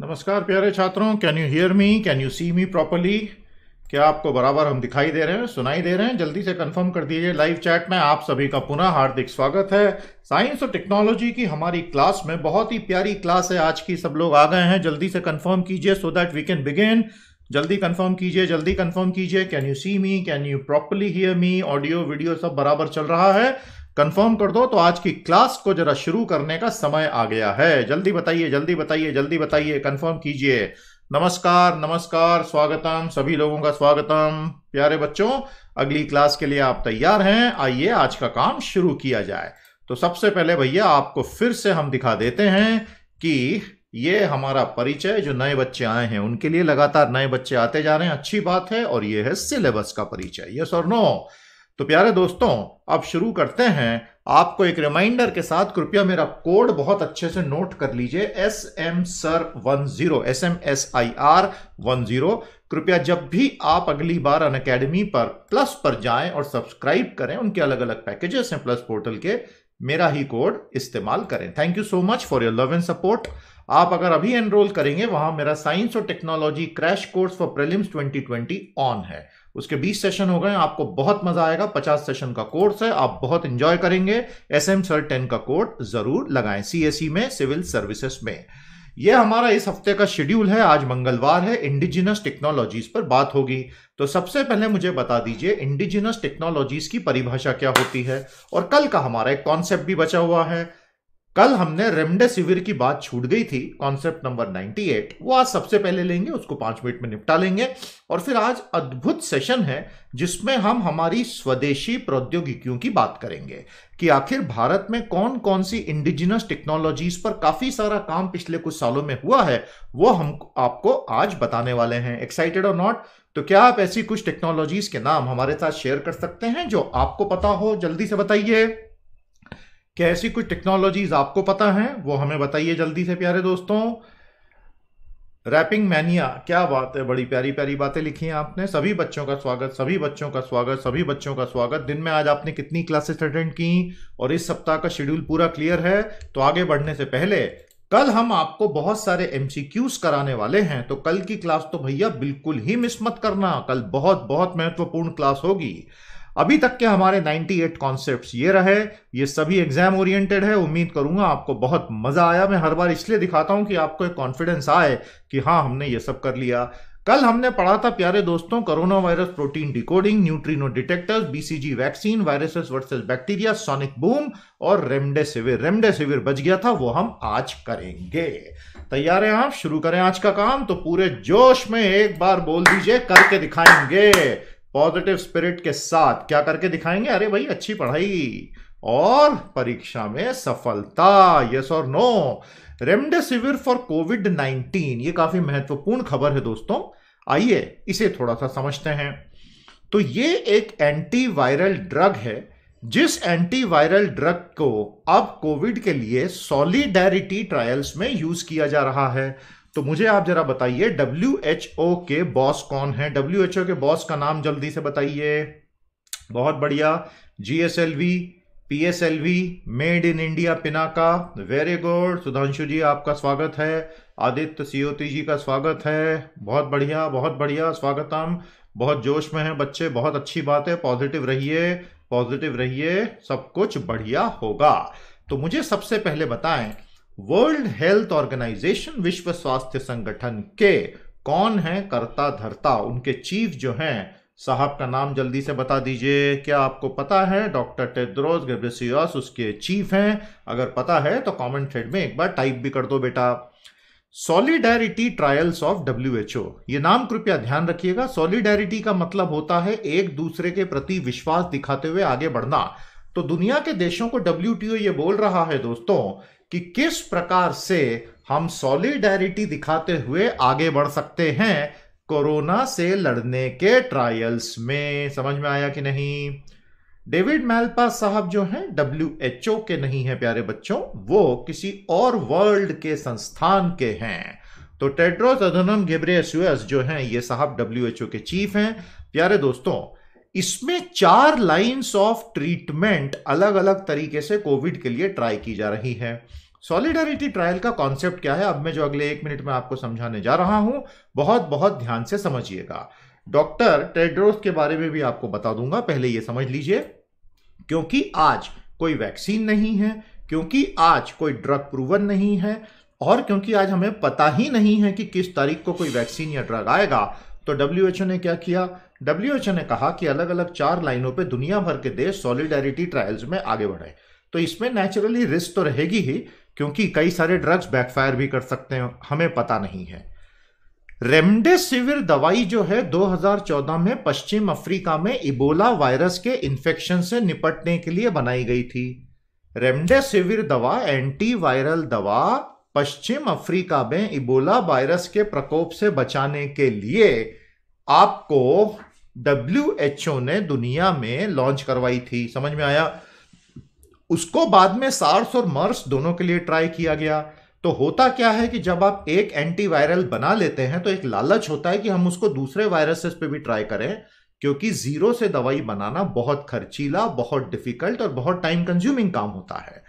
नमस्कार प्यारे छात्रों can you hear me can you see me properly क्या आपको बराबर हम दिखाई दे रहे हैं? सुनाई दे रहे हैं? जल्दी से कंफर्म कर दीजिए लाइव चैट में आप सभी का पुनः हार्दिक स्वागत है। साइंस और टेक्नोलॉजी की हमारी क्लास में बहुत ही प्यारी क्लास है। आज की सब लोग आ गए हैं। जल्दी से कंफर्म कीजिए so that we can begin जल्दी कंफर्म कीजिए, जल्दी कंफर्म कीजिए। Can you see me can you properly hear me audio video सब बराबर चल रहा है। कंफर्म कर दो तो आज की क्लास को जरा शुरू करने का समय आ गया है। जल्दी बताइए जल्दी बताइए जल्दी बताइए कंफर्म कीजिए। नमस्कार नमस्कार, स्वागतम, सभी लोगों का स्वागतम। प्यारे बच्चों, अगली क्लास के लिए आप तैयार हैं। आइए, आज का काम शुरू किया जाए। तो सबसे पहले भैया, आपको फिर से हम दिखा देते हैं कि ये हमारा परिचय, जो नए बच्चे आए हैं, उनके लिए लगातार नए बच्चे आते जा रहे हैं। अच्छी बात है, और ये है सिलेबस का परिचय। यस और नो तो प्यारे दोस्तों, अब शुरू करते हैं। आपको एक रिमाइंडर के साथ कृपया मेरा कोड बहुत अच्छे से नोट कर लीजिए। S M sir one zero S M S I R one zero कृपया जब भी आप अगली बार अन अकेडमी पर प्लस पर जाएँ और सब्सक्राइब करें, उनके अलग अलग पैकेजेस हैं प्लस पोर्टल के, मेरा ही कोड इस्तेमाल करें। Thank you so much for your love and support आप अगर अभी एनरोल करेंगे, वहाँ मेरा साइंस और technology crash course for prelims 2020 on है। उसके 20 सेशन हो गए, आपको बहुत मज़ा आएगा। 50 सेशन का कोर्स है, आप बहुत इंजॉय करेंगे। एस एम सर टेन का कोड ज़रूर लगाएँ सीएसई में सिविल सर्विसेज़ में। यह हमारा इस हफ़्ते का शेड्यूल है, आज मंगलवार है इंडिजिनस टेक्नोलॉजीज़ पर बात होगी। तो सबसे पहले मुझे बता दीजिए इंडिजिनस टेक्नोलॉजीज़ की परिभाषा क्या होती है? और कल का हमारा एक कॉन्सेप्ट भी बचा हुआ है। कल हमने रेमडेसिविर की बात छूट गई थी कॉन्सेप्ट नंबर 98 वो आज सबसे पहले लेंगे, उसको पाँच मिनट में निपटा लेंगे। और फिर आज अद्भुत सेशन है, जिसमें हम हमारी स्वदेशी प्रौद्योगिकियों की बात करेंगे कि आखिर भारत में कौन कौन सी इंडिजिनस टेक्नोलॉजीज़ पर काफ़ी सारा काम पिछले कुछ सालों में हुआ है, वो हम आपको आज बताने वाले हैं। एक्साइटेड और नॉट तो क्या आप ऐसी कुछ टेक्नोलॉजीज़ के नाम हमारे साथ शेयर कर सकते हैं, जो आपको पता हो? जल्दी से बताइए। क्या ऐसी कुछ टेक्नोलॉजीज़ आपको पता है, वो हमें बताइए जल्दी से प्यारे दोस्तों। रैपिंग मैनिया क्या बात है, बड़ी प्यारी प्यारी बातें लिखी हैं आपने। सभी बच्चों का स्वागत, सभी बच्चों का स्वागत, सभी बच्चों का स्वागत। दिन में आज आपने कितनी क्लासेस अटेंड की और इस सप्ताह का शेड्यूल पूरा क्लियर है। तो आगे बढ़ने से पहले, कल हम आपको बहुत सारे एमसीक्यूज कराने वाले हैं। तो कल की क्लास तो भैया बिल्कुल ही मिस मत करना। कल बहुत बहुत महत्वपूर्ण क्लास होगी। अभी तक के हमारे 98 कॉन्सेप्ट्स ये रहे, ये सभी एग्ज़ाम ओरिएंटेड है, उम्मीद करूँगा आपको बहुत मज़ा आया। मैं हर बार इसलिए दिखाता हूँ कि आपको एक कॉन्फिडेंस आए कि हाँ हमने ये सब कर लिया। कल हमने पढ़ा था, प्यारे दोस्तों, corona virus protein decoding neutrino detectors BCG vaccine viruses versus bacteria sonic boom और रेमडेसिविर रेमडेसिविर बच गया था, वो हम आज करेंगे। तैयार हैं आप? शुरू करें आज का काम तो पूरे जोश में एक बार बोल दीजिए, करके दिखाएँगे। पॉजिटिव स्पिरिट के साथ क्या करके दिखाएँगे? अरे भाई, अच्छी पढ़ाई। और परीक्षा में सफलता यस और नो रेमडेसिविर फॉर कोविड 19 ये काफ़ी महत्वपूर्ण खबर है दोस्तों। आइए इसे थोड़ा सा समझते हैं। तो ये एक एंटीवायरल ड्रग है, जिस एंटीवायरल ड्रग को अब कोविड के लिए सॉलिडेरिटी ट्रायल्स में यूज़ किया जा रहा है। तो मुझे आप जरा बताइए डब्ल्यू एच ओ के बॉस कौन है? डब्ल्यू एच ओ के बॉस का नाम जल्दी से बताइए। बहुत बढ़िया। जी S L V P S L V made in India Pinaka very good Sudhanshu ji, आपका स्वागत है। आदित्य सियोती जी का स्वागत है। बहुत बढ़िया बहुत बढ़िया। स्वागतम। बहुत जोश में है बच्चे। बहुत अच्छी बात है। पॉजिटिव रहिए पॉजिटिव रहिए। सब कुछ बढ़िया होगा। तो मुझे सबसे पहले बताएँ वर्ल्ड हेल्थ ऑर्गेनाइजेशन विश्व स्वास्थ्य संगठन के कौन है करता धरता? उनके चीफ जो हैं, साहब का नाम जल्दी से बता दीजिए। क्या आपको पता है? डॉक्टर टेड्रोस गेब्रेसियस उसके चीफ हैं। अगर पता है तो कमेंट थ्रेड में एक बार टाइप भी कर दो बेटा। Solidarity trials of W H O ये नाम कृपया ध्यान रखिएगा। सॉलिडेरिटी का मतलब होता है एक दूसरे के प्रति विश्वास दिखाते हुए आगे बढ़ना। तो दुनिया के देशों को डब्ल्यूटीओ ये बोल रहा है, दोस्तों कि किस प्रकार से हम सॉलिडेरिटी दिखाते हुए आगे बढ़ सकते हैं कोरोना से लड़ने के ट्रायल्स में? समझ में आया कि नहीं? डेविड मेलपा साहब जो हैं, डब्ल्यू के नहीं है प्यारे बच्चों, वो किसी और वर्ल्ड के संस्थान के हैं। तो टेड्रोस अधनम जो हैं, ये साहब डब्ल्यू एच ओ के चीफ हैं। प्यारे दोस्तों इसमें चार लाइंस ऑफ़ ट्रीटमेंट अलग अलग तरीके से कोविड के लिए ट्राई की जा रही है। सॉलिडरिटी ट्रायल का कॉन्सेप्ट क्या है? अब मैं जो अगले एक मिनट में आपको समझाने जा रहा हूँ बहुत बहुत ध्यान से समझिएगा। डॉक्टर टेड्रोस के बारे में भी आपको बता दूँगा, पहले ये समझ लीजिए। क्योंकि आज कोई वैक्सीन नहीं है, क्योंकि आज कोई ड्रग प्रूवन नहीं है, और क्योंकि आज हमें पता ही नहीं है कि किस तारीख को कोई वैक्सीन या ड्रग आएगा तो डब्ल्यूएचओ ने क्या किया? डब्ल्यू ने कहा कि अलग अलग चार लाइनों पे दुनिया भर के देश सॉलिडेरिटी ट्रायल्स में आगे बढ़े। तो इसमें नेचुरली रिस्क तो रहेगी ही, क्योंकि कई सारे ड्रग्स बैकफायर भी कर सकते हैं, हमें पता नहीं है। रेमडेसिविर दवाई जो है 2014 में पश्चिम अफ्रीका में इबोला वायरस के इन्फेक्शन से निपटने के लिए बनाई गई थी। रेमडेसिविर दवा एंटीवायरल दवा, पश्चिम अफ्रीका में इबोला वायरस के प्रकोप से बचाने के लिए आपको डब्ल्यू एच ओ ने दुनिया में लॉन्च करवाई थी। समझ में आया? उसको बाद में सार्स और मर्स दोनों के लिए ट्राई किया गया। तो होता क्या है कि जब आप एक एंटीवायरल बना लेते हैं तो एक लालच होता है कि हम उसको दूसरे वायरसेस पे भी ट्राई करें, क्योंकि ज़ीरो से दवाई बनाना बहुत खर्चीला, बहुत डिफ़िकल्ट और बहुत टाइम कंज्यूमिंग काम होता है।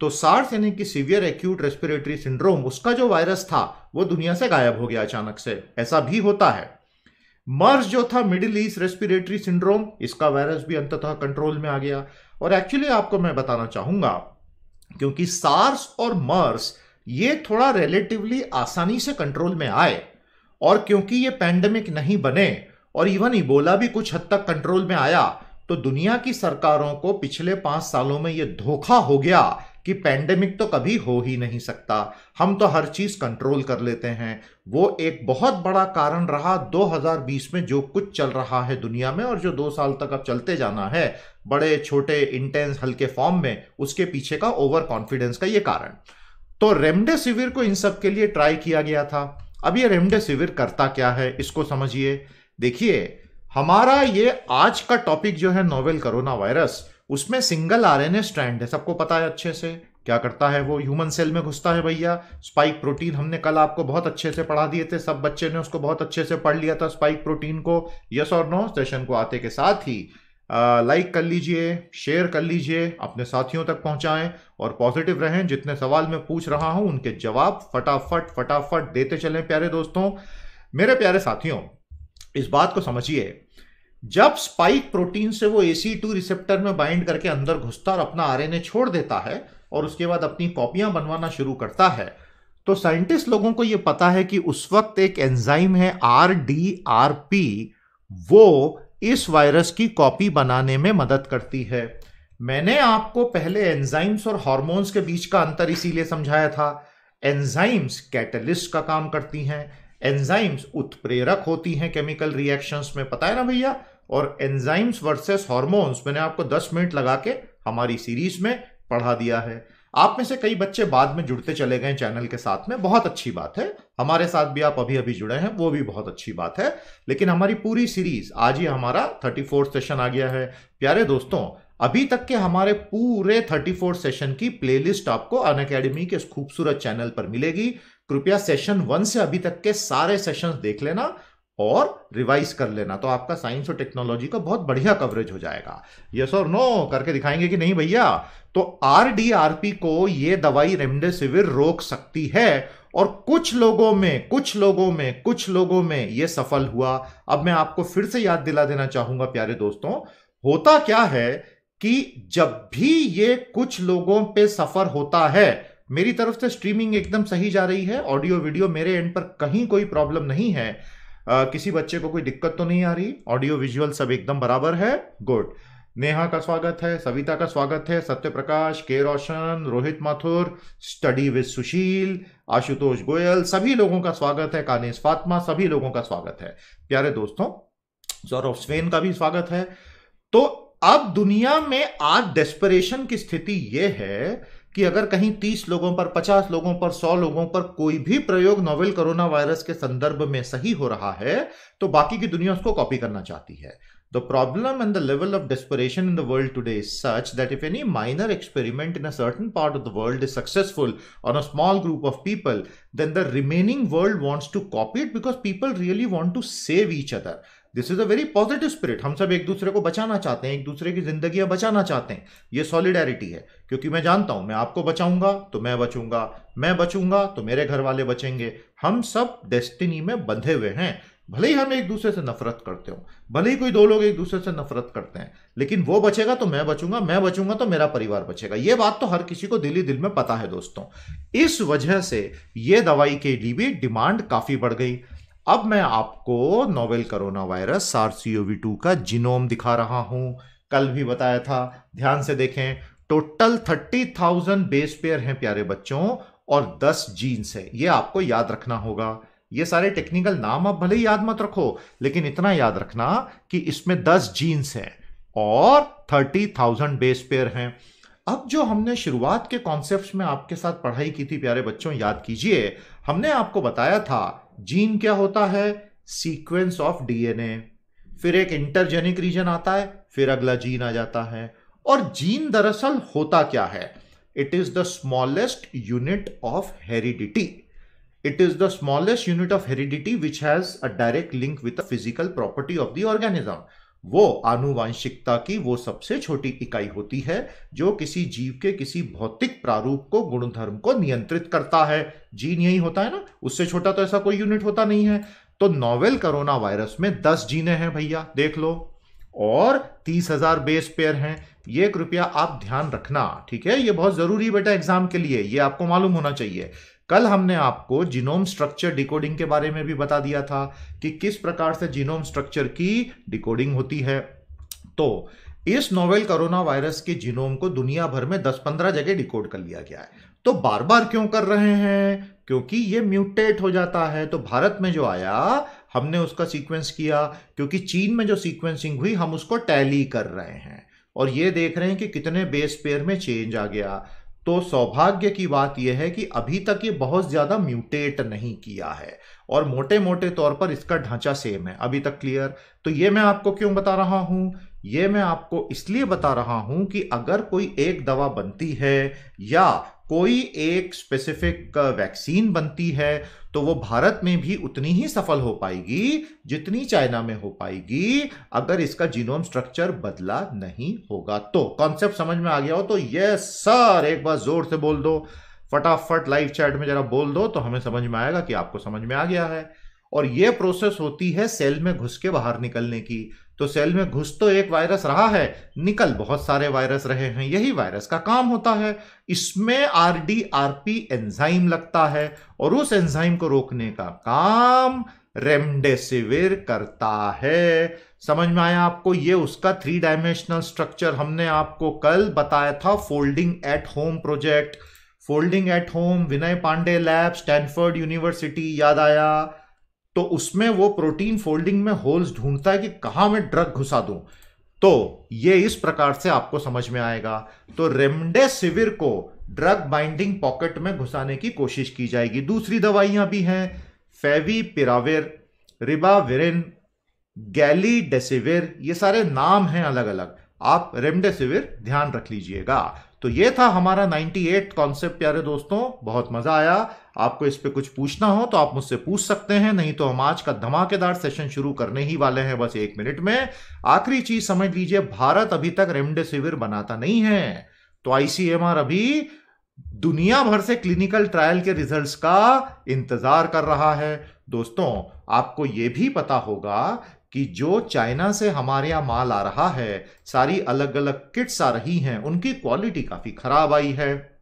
तो सार्स यानी कि सीवियर एक्यूट रेस्पिरेटरी सिंड्रोम उसका जो वायरस था, वो दुनिया से गायब हो गया अचानक से। ऐसा भी होता है। मर्स जो था मिडिल ईस्ट रेस्पिरेटरी सिंड्रोम, इसका वायरस भी अंततः कंट्रोल में आ गया। और एक्चुअली आपको मैं बताना चाहूँगा, क्योंकि सार्स और मर्स ये थोड़ा रिलेटिवली आसानी से कंट्रोल में आए, और क्योंकि ये पैंडमिक नहीं बने, और इवन इबोला भी कुछ हद तक कंट्रोल में आया तो दुनिया की सरकारों को पिछले पाँच सालों में यह धोखा हो गया कि पैंडेमिक तो कभी हो ही नहीं सकता। हम तो हर चीज़ कंट्रोल कर लेते हैं। वो एक बहुत बड़ा कारण रहा 2020 में जो कुछ चल रहा है दुनिया में और जो दो साल तक अब चलते जाना है। बड़े, छोटे इंटेंस हल्के फॉर्म में उसके पीछे का ओवर कॉन्फिडेंस का ये कारण। तो रेमडेसिविर को इन सब के लिए ट्राई किया गया था। अब ये रेमडेसिविर करता क्या है, इसको समझिए। देखिए, हमारा ये आज का टॉपिक जो है नोवेल कोरोना वायरस उसमें सिंगल आरएनए स्ट्रैंड है। सबको पता है अच्छे से क्या करता है वो। ह्यूमन सेल में घुसता है भैया। स्पाइक प्रोटीन हमने कल आपको बहुत अच्छे से पढ़ा दिए थे। सब बच्चे ने उसको बहुत अच्छे से पढ़ लिया था स्पाइक प्रोटीन को। यस और नो, सेशन को आते के साथ ही लाइक कर लीजिए, शेयर कर लीजिए, अपने साथियों तक पहुंचाएँ और पॉजिटिव रहें। जितने सवाल मैं पूछ रहा हूँ, उनके जवाब फटाफट फटाफट देते चलें प्यारे दोस्तों। मेरे प्यारे साथियों, इस बात को समझिए जब स्पाइक प्रोटीन से वो एसी टू रिसेप्टर में बाइंड करके अंदर घुसता और अपना आरएनए छोड़ देता है और उसके बाद अपनी कॉपियाँ बनवाना शुरू करता है तो साइंटिस्ट लोगों को यह पता है कि उस वक्त एक एंजाइम है आर डी आर पी वो इस वायरस की कॉपी बनाने में मदद करती है। मैंने आपको पहले एंजाइम्स और हॉर्मोन्स के बीच का अंतर इसीलिए समझाया था। एंजाइम्स कैटलिस्ट का काम करती हैं एंजाइम्स उत्प्रेरक होती हैं केमिकल रिएक्शंस में, पता है ना भैया? और एंजाइम्स वर्सेस हॉर्मोन्स मैंने आपको 10 मिनट लगा के हमारी सीरीज़ में पढ़ा दिया है। आप में से कई बच्चे बाद में जुड़ते चले गए चैनल के साथ में। बहुत अच्छी बात है। हमारे साथ भी आप अभी अभी जुड़े हैं, वो भी बहुत अच्छी बात है। लेकिन हमारी पूरी सीरीज़ आज ही हमारा थर्टी सेशन आ गया है। प्यारे दोस्तों, अभी तक के हमारे पूरे थर्टी सेशन की प्लेलिस्ट आपको अन अकेडमी के इस खूबसूरत चैनल पर मिलेगी। कृपया सेशन वन से अभी तक के सारे सेशंस देख लेना। और रिवाइज कर लेना तो आपका साइंस और टेक्नोलॉजी का बहुत बढ़िया कवरेज हो जाएगा। यस और नो करके दिखाएँगे कि नहीं भैया? तो आरडीआरपी को ये दवाई रेमडेसिविर रोक सकती है और कुछ लोगों में, कुछ लोगों में, कुछ लोगों में यह सफल हुआ। अब मैं आपको फिर से याद दिला देना चाहूँगा, प्यारे दोस्तों। होता क्या है कि जब भी ये कुछ लोगों पे सफ़र होता है, मेरी तरफ़ से स्ट्रीमिंग एकदम सही जा रही है, ऑडियो, वीडियो मेरे एंड पर कहीं कोई प्रॉब्लम नहीं है। आ, किसी बच्चे को कोई दिक्कत तो नहीं आ रही? ऑडियो विजुअल सब एकदम बराबर है? गुड नेहा का स्वागत है सविता का स्वागत है सत्य प्रकाश के रोशन रोहित माथुर स्टडी विद सुशील आशुतोष गोयल सभी लोगों का स्वागत है कानिस फातमा सभी लोगों का स्वागत है। प्यारे दोस्तों सौरभ स्वेन का भी स्वागत है। तो अब दुनिया में आज डेस्परेशन की स्थिति यह है कि अगर कहीं तीस लोगों पर, पचास लोगों पर, सौ लोगों पर कोई भी प्रयोग नोवेल कोरोना वायरस के संदर्भ में सही हो रहा है तो बाकी की दुनिया उसको कॉपी करना चाहती है। The problem and the level of desperation in the world today such that if any minor experiment in a certain part of the world is successful on a small group of people then the remaining world wants to copy it because people really want to save each other this is a very positive spirit हम सब एक दूसरे को बचाना चाहते हैं, एक दूसरे की ज़िंदगी बचाना चाहते हैं। ये सॉलिडेरिटी है। क्योंकि मैं जानता हूँ, मैं आपको बचाऊँगा तो मैं बचूँगा। मैं बचूँगा तो मेरे घर वाले बचेंगे। हम सब डेस्टिनी में बंधे हुए हैं। भले ही हम एक दूसरे से नफरत करते हो, भले ही कोई दो लोग एक दूसरे से नफरत करते हैं, लेकिन वो बचेगा तो मैं बचूँगा मैं बचूँगा तो मेरा परिवार बचेगा। ये बात तो हर किसी को दिली दिल में पता है, दोस्तों। इस वजह से ये दवाई के लिए भी डिमांड काफ़ी बढ़ गई। अब मैं आपको novel corona virus SARS two का जिनोम दिखा रहा हूँ। कल भी बताया था, ध्यान से देखें, total thirty thousand base pair हैं प्यारे बच्चों, और दस जीन्स है। ये आपको याद रखना होगा। ये सारे टेक्निकल नाम आप भले ही याद मत रखो, लेकिन इतना याद रखना कि इसमें दस जीन्स हैं और थर्टी थाउज़ेंड बेस पेयर हैं। अब जो हमने शुरुआत के कॉन्सेप्ट में आपके साथ पढ़ाई की थी, प्यारे बच्चों, याद कीजिए, हमने आपको बताया था जीन क्या होता है? सीक्वेंस ऑफ़ डीएनए फिर एक इंटरजेनिक रीजन आता है, फिर अगला जीन आ जाता है। और जीन दरअसल होता क्या है? It is the smallest unit of heredity it is the smallest unit of heredity which has a direct link with physical property of the organism वो आनुवांशिकता की वो सबसे छोटी इकाई होती है, जो किसी जीव के किसी भौतिक प्रारूप को, गुणधर्म को नियंत्रित करता है। जीन यही होता है ना? उससे छोटा तो ऐसा कोई यूनिट होता नहीं है। तो नोवेल कोरोना वायरस में दस जीने हैं भैया, देख लो। और तीस हज़ार बेस पेयर हैं। ये कृपया आप ध्यान रखना, ठीक है? ये बहुत ज़रूरी बेटा एग्ज़ाम के लिए। ये आपको मालूम होना चाहिए। कल हमने आपको जीनोम स्ट्रक्चर डिकोडिंग के बारे में भी बता दिया था कि किस प्रकार से जीनोम स्ट्रक्चर की डिकोडिंग होती है। तो इस नोवेल कोरोना वायरस के जीनोम को दुनिया भर में 10-15 जगह डिकोड कर लिया गया है। तो बार बार क्यों कर रहे हैं? क्योंकि ये म्यूटेट हो जाता है। तो भारत में जो आया, हमने उसका सीक्वेंस किया, क्योंकि चीन में जो सीक्वेंसिंग हुई, हम उसको टैली कर रहे हैं। और ये देख रहे हैं कि कितने बेस पेयर में चेंज आ गया। तो सौभाग्य की बात यह है कि अभी तक ये बहुत ज़्यादा म्यूटेट नहीं किया है और मोटे मोटे तौर पर इसका ढांचा सेम है। अभी तक क्लियर तो ये मैं आपको क्यों बता रहा हूँ? ये मैं आपको इसलिए बता रहा हूँ कि अगर कोई एक दवा बनती है या कोई एक स्पेसिफिक वैक्सीन बनती है तो वो भारत में भी उतनी ही सफल हो पाएगी, जितनी चाइना में हो पाएगी, अगर इसका जीनोम स्ट्रक्चर बदला नहीं होगा। तो कॉन्सेप्ट समझ में आ गया हो तो ये सर एक बार ज़ोर से बोल दो। फटाफट लाइव चैट में जरा बोल दो तो हमें समझ में आएगा कि आपको समझ में आ गया है। और ये प्रोसेस होती है सेल में घुस के बाहर निकलने की। तो सेल में घुस तो एक वायरस रहा है, निकल बहुत सारे वायरस रहे हैं, यही वायरस का काम होता है। इसमें R D R P enzyme लगता है और उस एंजाइम को रोकने का काम रेमडेसिविर करता है। समझ में आया आपको? ये उसका थ्री डायमेंशनल स्ट्रक्चर हमने आपको कल बताया था folding at home project folding at home Vinay Pandey lab Stanford University याद आया? तो उसमें वो प्रोटीन फोल्डिंग में होल्स ढूंढता है कि कहाँ मैं ड्रग घुसा दूँ। तो ये इस प्रकार से आपको समझ में आएगा। तो रेमडेसिविर को ड्रग बाइंडिंग पॉकेट में घुसाने की कोशिश की जाएगी। दूसरी दवाइयाँ भी हैं फेवी पिराविर रिबाविरिन गैली डेसिविर ये सारे नाम हैं अलग अलग आप रेमडेसिविर ध्यान रख लीजिएगा। तो ये था हमारा 98 कॉन्सेप्ट प्यारे दोस्तों। बहुत मज़ा आया। आपको इस पे कुछ पूछना हो तो आप मुझसे पूछ सकते हैं, नहीं तो हम आज का धमाकेदार सेशन शुरू करने ही वाले हैं बस एक मिनट में। आखिरी चीज़ समझ लीजिए, भारत अभी तक रेमडेसिविर बनाता नहीं है। तो आईसीएमआर अभी दुनिया भर से क्लिनिकल ट्रायल के रिजल्ट्स का इंतज़ार कर रहा है। दोस्तों, आपको यह भी पता होगा कि जो चाइना से हमारे यहाँ माल आ रहा है, सारी अलग अलग किट्स आ रही हैं, उनकी क्वालिटी काफ़ी खराब आई है।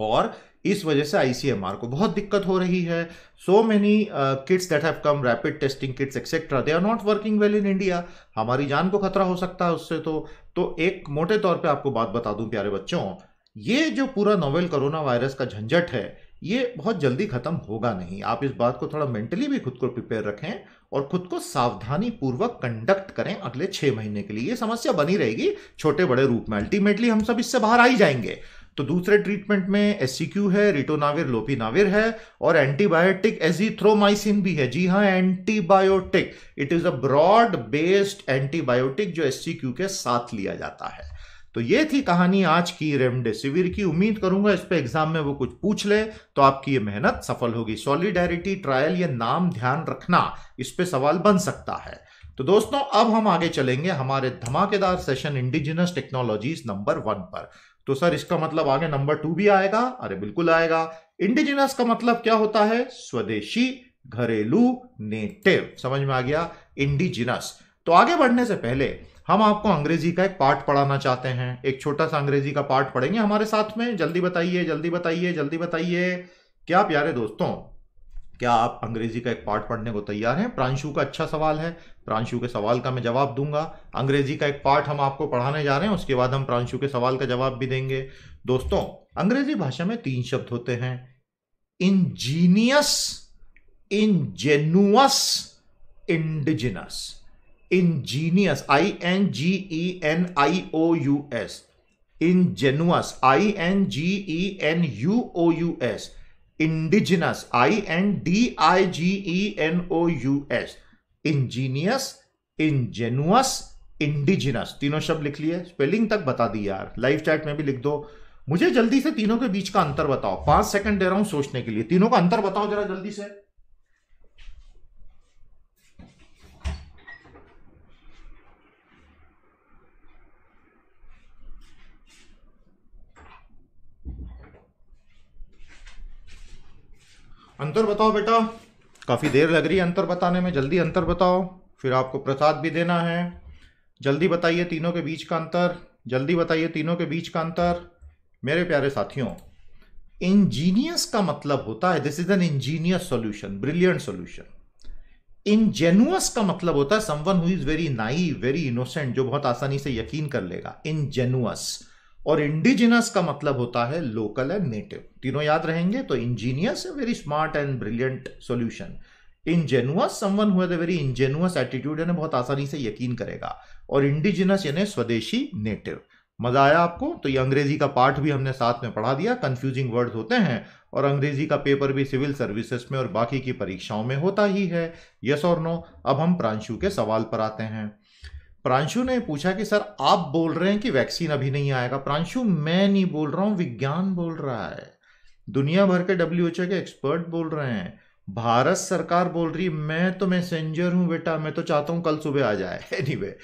और इस वजह से आईसीएमआर को बहुत दिक्कत हो रही है। So many kits that have come rapid testing kits etcetera they are not working well in India हमारी जान को खतरा हो सकता है उससे तो। तो एक मोटे तौर पे आपको बात बता दूँ, प्यारे बच्चों, ये जो पूरा नोवेल कोरोना वायरस का झंझट है, ये बहुत जल्दी खत्म होगा नहीं। आप इस बात को थोड़ा मेंटली भी खुद को प्रिपेयर रखें और खुद को सावधानी पूर्वक कंडक्ट करें अगले छह महीने के लिए। ये समस्या बनी रहेगी छोटे बड़े रूप में। अल्टीमेटली हम सब इससे बाहर आ ही जाएँगे। तो दूसरे ट्रीटमेंट में एससीक्यू है रिटोनाविर लोपिनाविर है और एंटीबायोटिक एजीथ्रोमाइसिन भी है। जी हाँ antibiotic it is a broad based antibiotic जो एससीक्यू के साथ लिया जाता है। तो ये थी कहानी आज की रेमडेसिविर की। उम्मीद करूँगा इस पे एग्ज़ाम में वो कुछ पूछ ले तो आपकी ये मेहनत सफल होगी। सॉलिडेरिटी, ट्रायल ये नाम ध्यान रखना इस पे सवाल बन सकता है। तो दोस्तों, अब हम आगे चलेंगे हमारे धमाकेदार session indigenous technologies number one पर। तो सर, इसका मतलब आगे नंबर टू भी आएगा? अरे, बिल्कुल आएगा। इंडिजिनस का मतलब क्या होता है? स्वदेशी, घरेलू, नेटिव। समझ में आ गया? इंडिजिनस। तो आगे बढ़ने से पहले हम आपको अंग्रेज़ी का एक पार्ट पढ़ाना चाहते हैं। एक छोटा सा अंग्रेज़ी का पार्ट पढ़ेंगे हमारे साथ में। जल्दी बताइए जल्दी बताइए जल्दी बताइए। क्या प्यारे दोस्तों, क्या आप अंग्रेज़ी का एक पार्ट पढ़ने को तैयार हैं? प्रांशु का अच्छा सवाल है। प्रांशु के सवाल का मैं जवाब दूँगा। अंग्रेज़ी का एक पार्ट हम आपको पढ़ाने जा रहे हैं, उसके बाद हम प्रांशु के सवाल का जवाब भी देंगे। दोस्तों, अंग्रेज़ी भाषा में तीन शब्द होते हैं। Ingenious, ingenuous, indigenous. Ingenious, i n g e n i o u s. Ingenuous, i n g e n u o u s. Indigenous, i n d i g e n o u s. Ingenious, ingenuous indigenous तीनों शब्द लिख लिए। Spelling तक बता दी यार। Live chat में भी लिख दो। मुझे जल्दी से तीनों के बीच का अंतर बताओ। पाँच सेकंड दे रहा हूँ सोचने के लिए। तीनों का अंतर बताओ जरा जल्दी से। अंतर बताओ बेटा। काफ़ी देर लग रही है अंतर बताने में, जल्दी अंतर बताओ। फिर आपको प्रसाद भी देना है। जल्दी बताइए तीनों के बीच का अंतर। जल्दी बताइए तीनों के बीच का अंतर। मेरे प्यारे साथियों इंजीनियस का मतलब होता है this is an ingenious solution brilliant solution ingenuous का मतलब होता है someone who is very naive very innocent जो बहुत आसानी से यकीन कर लेगा। इनजेनुअस और इंडिजिनस का मतलब होता है लोकल एंड नेटिव तीनों याद रहेंगे तो ingenious very smart and brilliant solution ingenuous someone who very ingenuous attitude यानी बहुत आसानी से यकीन करेगा। और इंडिजिनस यानी स्वदेशी नेटिव मज़ा आया आपको? तो ये अंग्रेज़ी का पार्ट भी हमने साथ में पढ़ा दिया। कंफ्यूजिंग वर्ड होते हैं और अंग्रेज़ी का पेपर भी सिविल सर्विसेज़ में और बाकी की परीक्षाओं में होता ही है। यस और नो अब हम प्रांशु के सवाल पर आते हैं। प्रांशु ने पूछा कि, सर, आप बोल रहे हैं कि वैक्सीन अभी नहीं आएगा? प्रांशु, मैं नहीं बोल रहा हूँ, विज्ञान बोल रहा है। दुनिया भर के डब्ल्यू के एक्सपर्ट बोल रहे हैं। भारत सरकार बोल रही, मैं तो मैसेंजर हूँ बेटा, मैं तो चाहता हूँ कल सुबह आ जाए। एनीवे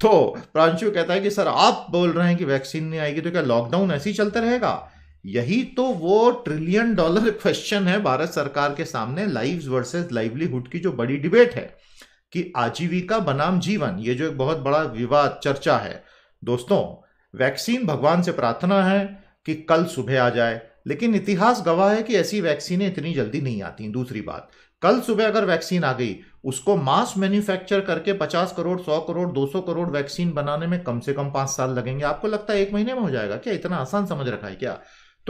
तो प्रांशु कहता है कि, सर, आप बोल रहे हैं कि वैक्सीन नहीं आएगी तो क्या लॉकडाउन ऐसे ही चलता रहेगा? यही तो वो ट्रिलियन डॉलर क्वेश्चन है भारत सरकार के सामने लाइव्स वर्सेस लाइवलीहुड की जो बड़ी डिबेट है। कि आजीविका बनाम जीवन, ये जो एक बहुत बड़ा विवाद चर्चा है। दोस्तों, वैक्सीन भगवान से प्रार्थना है कि कल सुबह आ जाए, लेकिन इतिहास गवाह है कि ऐसी वैक्सीनें इतनी जल्दी नहीं आती। दूसरी बात, कल सुबह अगर वैक्सीन आ गई, उसको मास मैन्युफैक्चर करके 50 करोड़ 100 करोड़ 200 करोड़ वैक्सीन बनाने में कम से कम पाँच साल लगेंगे। आपको लगता है एक महीने में हो जाएगा? क्या इतना आसान समझ रखा है क्या?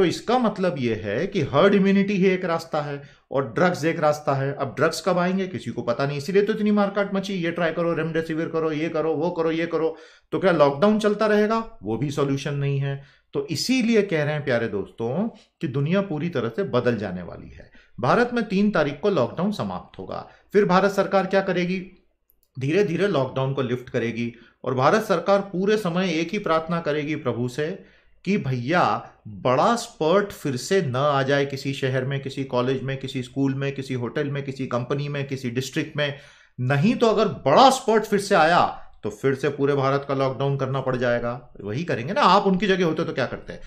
तो इसका मतलब यह है कि हर्ड इम्यूनिटी ही एक रास्ता है और ड्रग्स एक रास्ता है। अब ड्रग्स कब आएँगे? किसी को पता नहीं, इसीलिए तो इतनी मार्केट मची। ये ट्राई करो रेमडेसिविर करो, ये करो, वो करो, ये करो। तो क्या लॉकडाउन चलता रहेगा? वो भी सॉल्यूशन नहीं है। तो इसीलिए कह रहे हैं प्यारे दोस्तों कि दुनिया पूरी तरह से बदल जाने वाली है। भारत में तीन तारीख को लॉकडाउन समाप्त होगा। फिर भारत सरकार क्या करेगी? धीरे धीरे लॉकडाउन को लिफ्ट करेगी और भारत सरकार पूरे समय एक ही प्रार्थना करेगी प्रभु से कि भैया, बड़ा स्पर्ट फिर से न आ जाए किसी शहर में, किसी कॉलेज में, किसी स्कूल में, किसी होटल में, किसी कंपनी में, किसी डिस्ट्रिक्ट में। नहीं तो अगर बड़ा स्पर्ट फिर से आया तो फिर से पूरे भारत का लॉकडाउन करना पड़ जाएगा। वही करेंगे ना, आप उनकी जगह होते तो क्या करते? हैं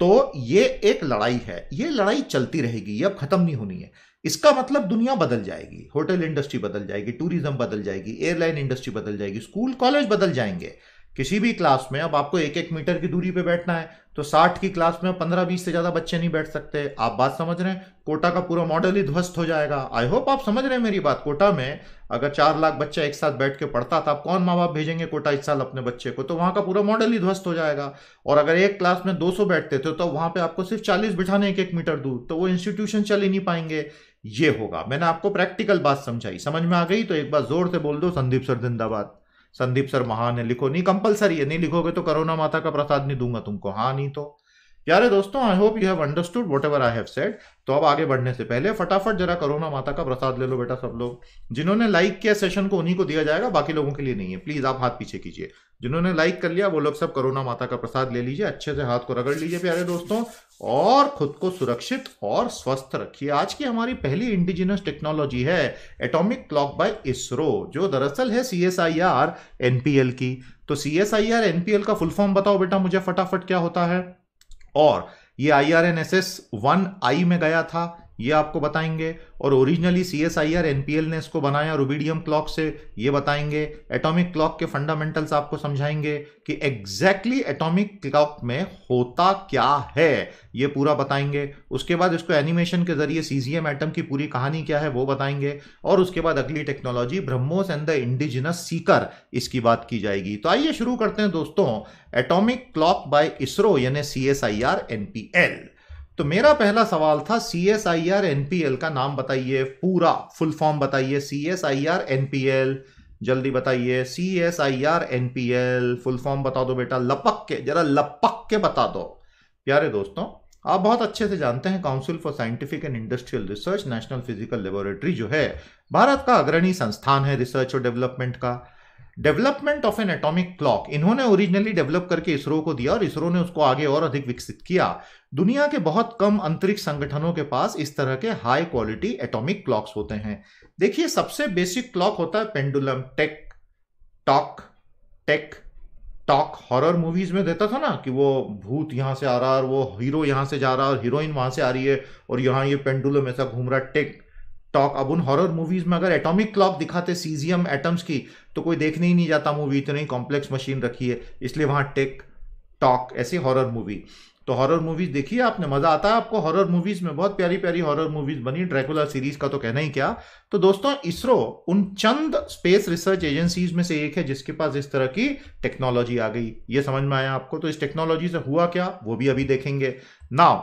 तो ये एक लड़ाई है, ये लड़ाई चलती रहेगी, ये अब खत्म नहीं होनी है। इसका मतलब दुनिया बदल जाएगी होटल इंडस्ट्री बदल जाएगी टूरिज़्म बदल जाएगी एयरलाइन इंडस्ट्री बदल जाएगी स्कूल कॉलेज बदल जाएँगे। किसी भी क्लास में अब आपको एक एक मीटर की दूरी पे बैठना है तो 60 की क्लास में पंद्रह बीस से ज़्यादा बच्चे नहीं बैठ सकते। आप बात समझ रहे हैं? कोटा का पूरा मॉडल ही ध्वस्त हो जाएगा। आई होप आप समझ रहे हैं मेरी बात। कोटा में अगर चार लाख बच्चा एक साथ बैठ के पढ़ता था, आप कौन माँ बाप भेजेंगे कोटा इस साल अपने बच्चे को? तो वहाँ का पूरा मॉडल ही ध्वस्त हो जाएगा। और अगर एक क्लास में दो सौ बैठते थे तो वहाँ पर आपको सिर्फ़ चालीस बिठाने एक एक मीटर दूर तो वो इंस्टीट्यूशन चल ही नहीं पाएँगे। ये होगा। मैंने आपको प्रैक्टिकल बात समझाई। समझ में आ गई? तो एक बार ज़ोर से बोल दो, संदीप सर, जिंदाबाद। संदीप सर महान है, लिखो। नहीं कंपलसरी है, नहीं लिखोगे तो करोना माता का प्रसाद नहीं दूँगा तुमको। हाँ नहीं तो। प्यारे दोस्तों I hope you have understood whatever I have said तो अब आगे बढ़ने से पहले फटाफट जरा करोना माता का प्रसाद ले लो बेटा सब लोग। जिन्होंने लाइक किया सेशन को, उन्हीं को दिया जाएगा, बाकी लोगों के लिए नहीं है। प्लीज़ आप हाथ पीछे कीजिए। जिन्होंने लाइक कर लिया, वो लोग सब करोना माता का प्रसाद ले लीजिए, अच्छे से हाथ को रगड़ लीजिए, प्यारे दोस्तों। और खुद को सुरक्षित और स्वस्थ रखिए। आज की हमारी पहली इंडिजिनस टेक्नोलॉजी है एटॉमिक क्लॉक बाय इसरो जो दरअसल है C S I R NPL की। तो C S I R NPL का फुल फॉर्म बताओ बेटा, मुझे फटाफट क्या होता है? और ये I R N S S one I में गया था। ये आपको बताएँगे। और originally C S I R NPL ने इसको बनाया रूबीडियम क्लॉक से ये बताएँगे। एटॉमिक क्लॉक के फंडामेंटल्स आपको समझाएँगे कि एग्जैक्टली एटॉमिक क्लॉक में होता क्या है, ये पूरा बताएँगे। उसके बाद इसको एनिमेशन के ज़रिए सीजीएम एटम की पूरी कहानी क्या है वो बताएँगे। और उसके बाद अगली technology BrahMos and the indigenous seeker इसकी बात की जाएगी। तो आइए शुरू करते हैं दोस्तों। एटॉमिक क्लॉक बाय इसरो यानी C S I R NPL तो मेरा पहला सवाल था C S I R NPL का नाम बताइए, पूरा फुल फॉर्म बताइए C S I R NPL जल्दी बताइए C S I R NPL full form बता दो बेटा लपक के जरा लपक के बता दो। प्यारे दोस्तों, आप बहुत अच्छे से जानते हैं Council for Scientific and Industrial Research National Physical Laboratory जो है, भारत का अग्रणी संस्थान है रिसर्च और डेवलपमेंट का। Development of an atomic clock इन्होंने ओरिजिनली डेवलप करके इसरो को दिया और इसरो ने उसको आगे और अधिक विकसित किया। दुनिया के बहुत कम अंतरिक्ष संगठनों के पास इस तरह के हाई क्वालिटी एटॉमिक क्लॉक्स होते हैं। देखिए, सबसे बेसिक क्लॉक होता है pendulum tick tock tick tock horror movies में देता था ना कि वो भूत यहाँ से आ रहा है और वो हीरो यहाँ से जा रहा है और हीरोइन वहाँ से आ रही है और यहाँ ये पेंडुलम ऐसा घूम रहा टेक टॉक, अब उन हॉरर मूवीज़ में अगर एटॉमिक क्लॉक दिखाते सीजियम एटम्स की तो कोई देखने ही नहीं जाता मूवी इतनी कॉम्प्लेक्स मशीन रखी है, इसलिए वहाँ टेक टॉक ऐसी हॉरर मूवी तो हॉरर मूवीज़ देखिए आपने? मज़ा आता है आपको हॉरर मूवीज़ में? बहुत प्यारी प्यारी हॉरर मूवीज़ बनी ड्रैकुलर सीरीज़ का तो कहना ही क्या? तो दोस्तों, इसरो, उन चंद स्पेस रिसर्च एजेंसीज में से एक है, जिसके पास इस तरह की टेक्नोलॉजी आ गई। ये समझ में आया आपको? तो इस टेक्नोलॉजी से हुआ क्या? वो भी अभी देखेंगे। नाउ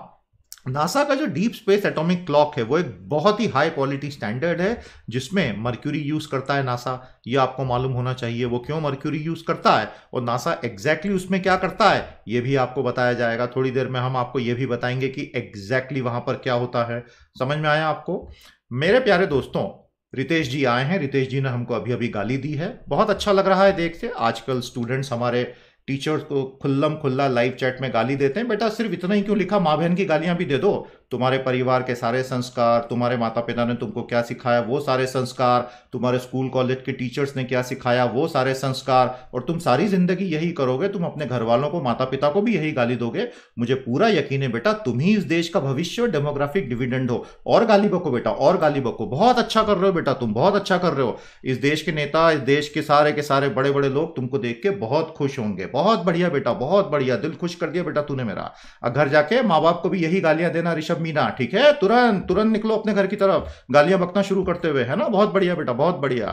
नासा का जो डीप स्पेस एटॉमिक क्लॉक है, वो एक बहुत ही हाई क्वालिटी स्टैंडर्ड है, जिसमें मर्क्यूरी यूज़ करता है नासा। ये आपको मालूम होना चाहिए, वो क्यों मर्क्यूरी यूज़ करता है और नासा एग्जैक्टली exactly उसमें क्या करता है, ये भी आपको बताया जाएगा। थोड़ी देर में हम आपको ये भी बताएँगे कि एग्जैक्टली exactly वहाँ पर क्या होता है। समझ में आया आपको? मेरे प्यारे दोस्तों, रितेश जी आए हैं। रितेश जी ने हमको अभी अभी गाली दी है। बहुत अच्छा लग रहा है देख से। आजकल स्टूडेंट्स हमारे टीचर्स को खुल्लम खुल्ला लाइव चैट में गाली देते हैं, बेटा, सिर्फ़ इतना ही क्यों लिखा? माँ बहन की गालियाँ भी दे दो। तुम्हारे परिवार के सारे संस्कार, तुम्हारे माता पिता ने तुमको क्या सिखाया? वो सारे संस्कार, तुम्हारे स्कूल, कॉलेज के टीचर्स ने क्या सिखाया? वो सारे संस्कार, और तुम सारी ज़िंदगी यही करोगे? तुम अपने घर वालों को माता पिता को भी यही गाली दोगे? मुझे पूरा यकीन है बेटा, तुम ही इस देश का भविष्य डेमोग्राफिक डिविडेंड हो। और गाली बको बेटा, और गाली बको। बहुत अच्छा कर रहे हो बेटा तुम, बहुत अच्छा कर रहे हो। इस देश के नेता, इस देश के सारे के सारे बड़े बड़े लोग तुमको देख के बहुत खुश होंगे। बहुत बढ़िया बेटा, बहुत बढ़िया। दिल खुश कर दिया बेटा तूने मेरा। घर जाके माँ बाप को भी यही गालियाँ देना, ऋषभ मीना, ठीक है? तुरंत तुरंत निकलो अपने घर की तरफ़। गालियाँ बकना शुरू करते हुए, है ना? बहुत बढ़िया बेटा, बहुत बढ़िया।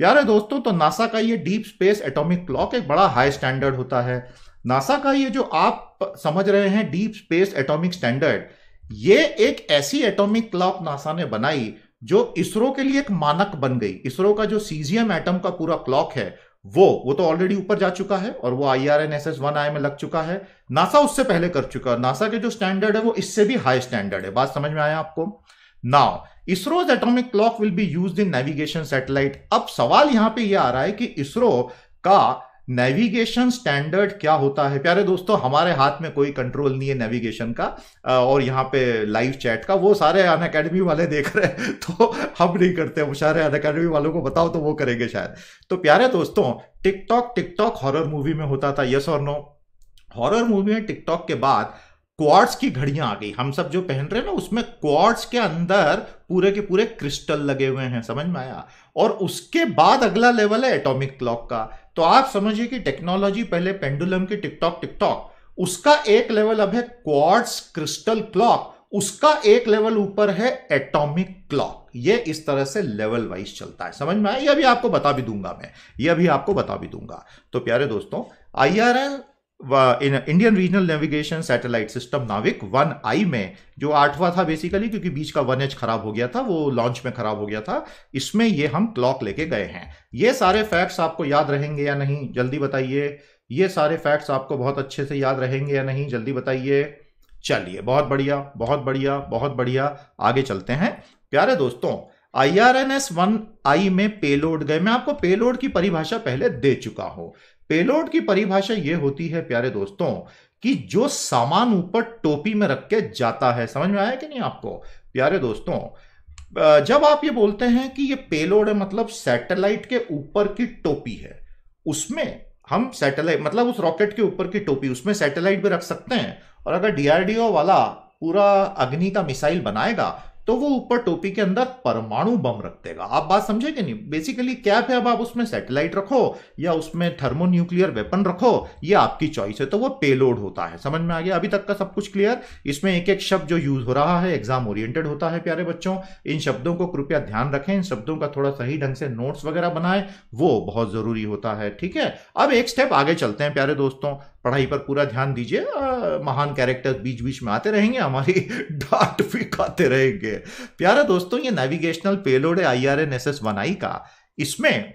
प्यारे दोस्तों तो नासा का ये डीप स्पेस एटॉमिक क्लॉक एक बड़ा हाई स्टैंडर्ड होता है। नासा का ये जो आप समझ रहे हैं डीप स्पेस एटॉमिक स्टैंडर्ड, ये एक ऐसी एटॉमिक क्लॉक नासा ने बनाई जो इसरो के लिए एक मानक बन गई। इसरो का जो सीजियम एटम का पूरा क्लॉक है वो वो तो ऑलरेडी ऊपर जा चुका है और वो I R N S S one I में लग चुका है। नासा उससे पहले कर चुका है। नासा के जो स्टैंडर्ड है, वो इससे भी हाई स्टैंडर्ड है। बात समझ में आया आपको? Now ISRO's atomic clock will be use in navigation satellite अब सवाल यहाँ पे ये यह आ रहा है कि इसरो का नेविगेशन स्टैंडर्ड क्या होता है? प्यारे दोस्तों, हमारे हाथ में कोई कंट्रोल नहीं है नेविगेशन का और यहाँ पे लाइव चैट का, वो सारे अन अकेडमी वाले देख रहे हैं तो हम नहीं करते हम सारे अन अकेडमी वालों को बताओ तो वो करेंगे शायद। तो प्यारे दोस्तों टिकटॉक टिकटॉक हॉरर मूवी में होता था यस और नो हॉरर मूवी में टिकटॉक के बाद क्वार्ट्स की घड़ियाँ आ गई। हम सब जो पहन रहे हैं ना, उसमें क्वार्ट्स के अंदर पूरे के पूरे क्रिस्टल लगे हुए हैं, समझ में आया? और उसके बाद अगला लेवल है एटॉमिक क्लॉक का। तो आप समझिए कि टेक्नोलॉजी पहले पेंडुलम के टिकटॉक टिकटॉक उसका एक लेवल अब है क्वार्ट्स क्रिस्टल क्लॉक उसका एक लेवल ऊपर है एटॉमिक क्लॉक ये इस तरह से लेवल वाइज चलता है। समझ में आया? ये भी आपको बता भी दूँगा मैं। ये भी आपको बता भी दूँगा। तो प्यारे दोस्तों I R Indian regional navigation satellite system NavIC one I में, जो आठवां था बेसिकली क्योंकि बीच का वन एच खराब हो गया था, वो लॉन्च में खराब हो गया था, इसमें ये हम क्लॉक लेके गए हैं। ये सारे फैक्ट्स आपको याद रहेंगे या नहीं, जल्दी बताइए। ये सारे फैक्ट्स आपको बहुत अच्छे से याद रहेंगे या नहीं, जल्दी बताइए। चलिए, बहुत बढ़िया बहुत बढ़िया बहुत बढ़िया, आगे चलते हैं। प्यारे दोस्तों I R N S one I में पेलोड गए। मैं आपको पेलोड की परिभाषा पहले दे चुका हूँ। पेलोड की परिभाषा यह होती है, प्यारे दोस्तों, कि जो सामान ऊपर टोपी में रख के जाता है। समझ में आया कि नहीं आपको? प्यारे दोस्तों जब आप ये बोलते हैं कि ये पेलोड है मतलब सैटेलाइट के ऊपर की टोपी है, उसमें हम सैटेलाइट मतलब उस रॉकेट के ऊपर की टोपी, उसमें सैटेलाइट भी रख सकते हैं। और अगर डीआरडीओ वाला पूरा अग्नि का मिसाइल बनाएगा तो वो ऊपर टोपी के अंदर परमाणु बम रख देगा। आप बात समझे कि नहीं? बेसिकली क्या है अब आप उसमें सैटेलाइट रखो या उसमें थर्मोन्यूक्लियर वेपन रखो, ये आपकी चॉइस है। तो वो पेलोड होता है। समझ में आ गया? अभी तक का सब कुछ क्लियर इसमें एक एक शब्द जो यूज़ हो रहा है एग्ज़ाम ओरिएंटेड होता है, प्यारे बच्चों। इन शब्दों को कृपया ध्यान रखें, इन शब्दों का थोड़ा सही ढंग से नोट्स वगैरह बनाए, वो बहुत ज़रूरी होता है। ठीक है? अब एक स्टेप आगे चलते हैं, प्यारे दोस्तों। पढ़ाई पर पूरा ध्यान दीजिए महान कैरेक्टर्स बीच बीच में आते रहेंगे, हमारी डांट भी खाते रहेंगे। प्यारे दोस्तों, ये नेविगेशनल पेलोड है I R N S S one I का। इसमें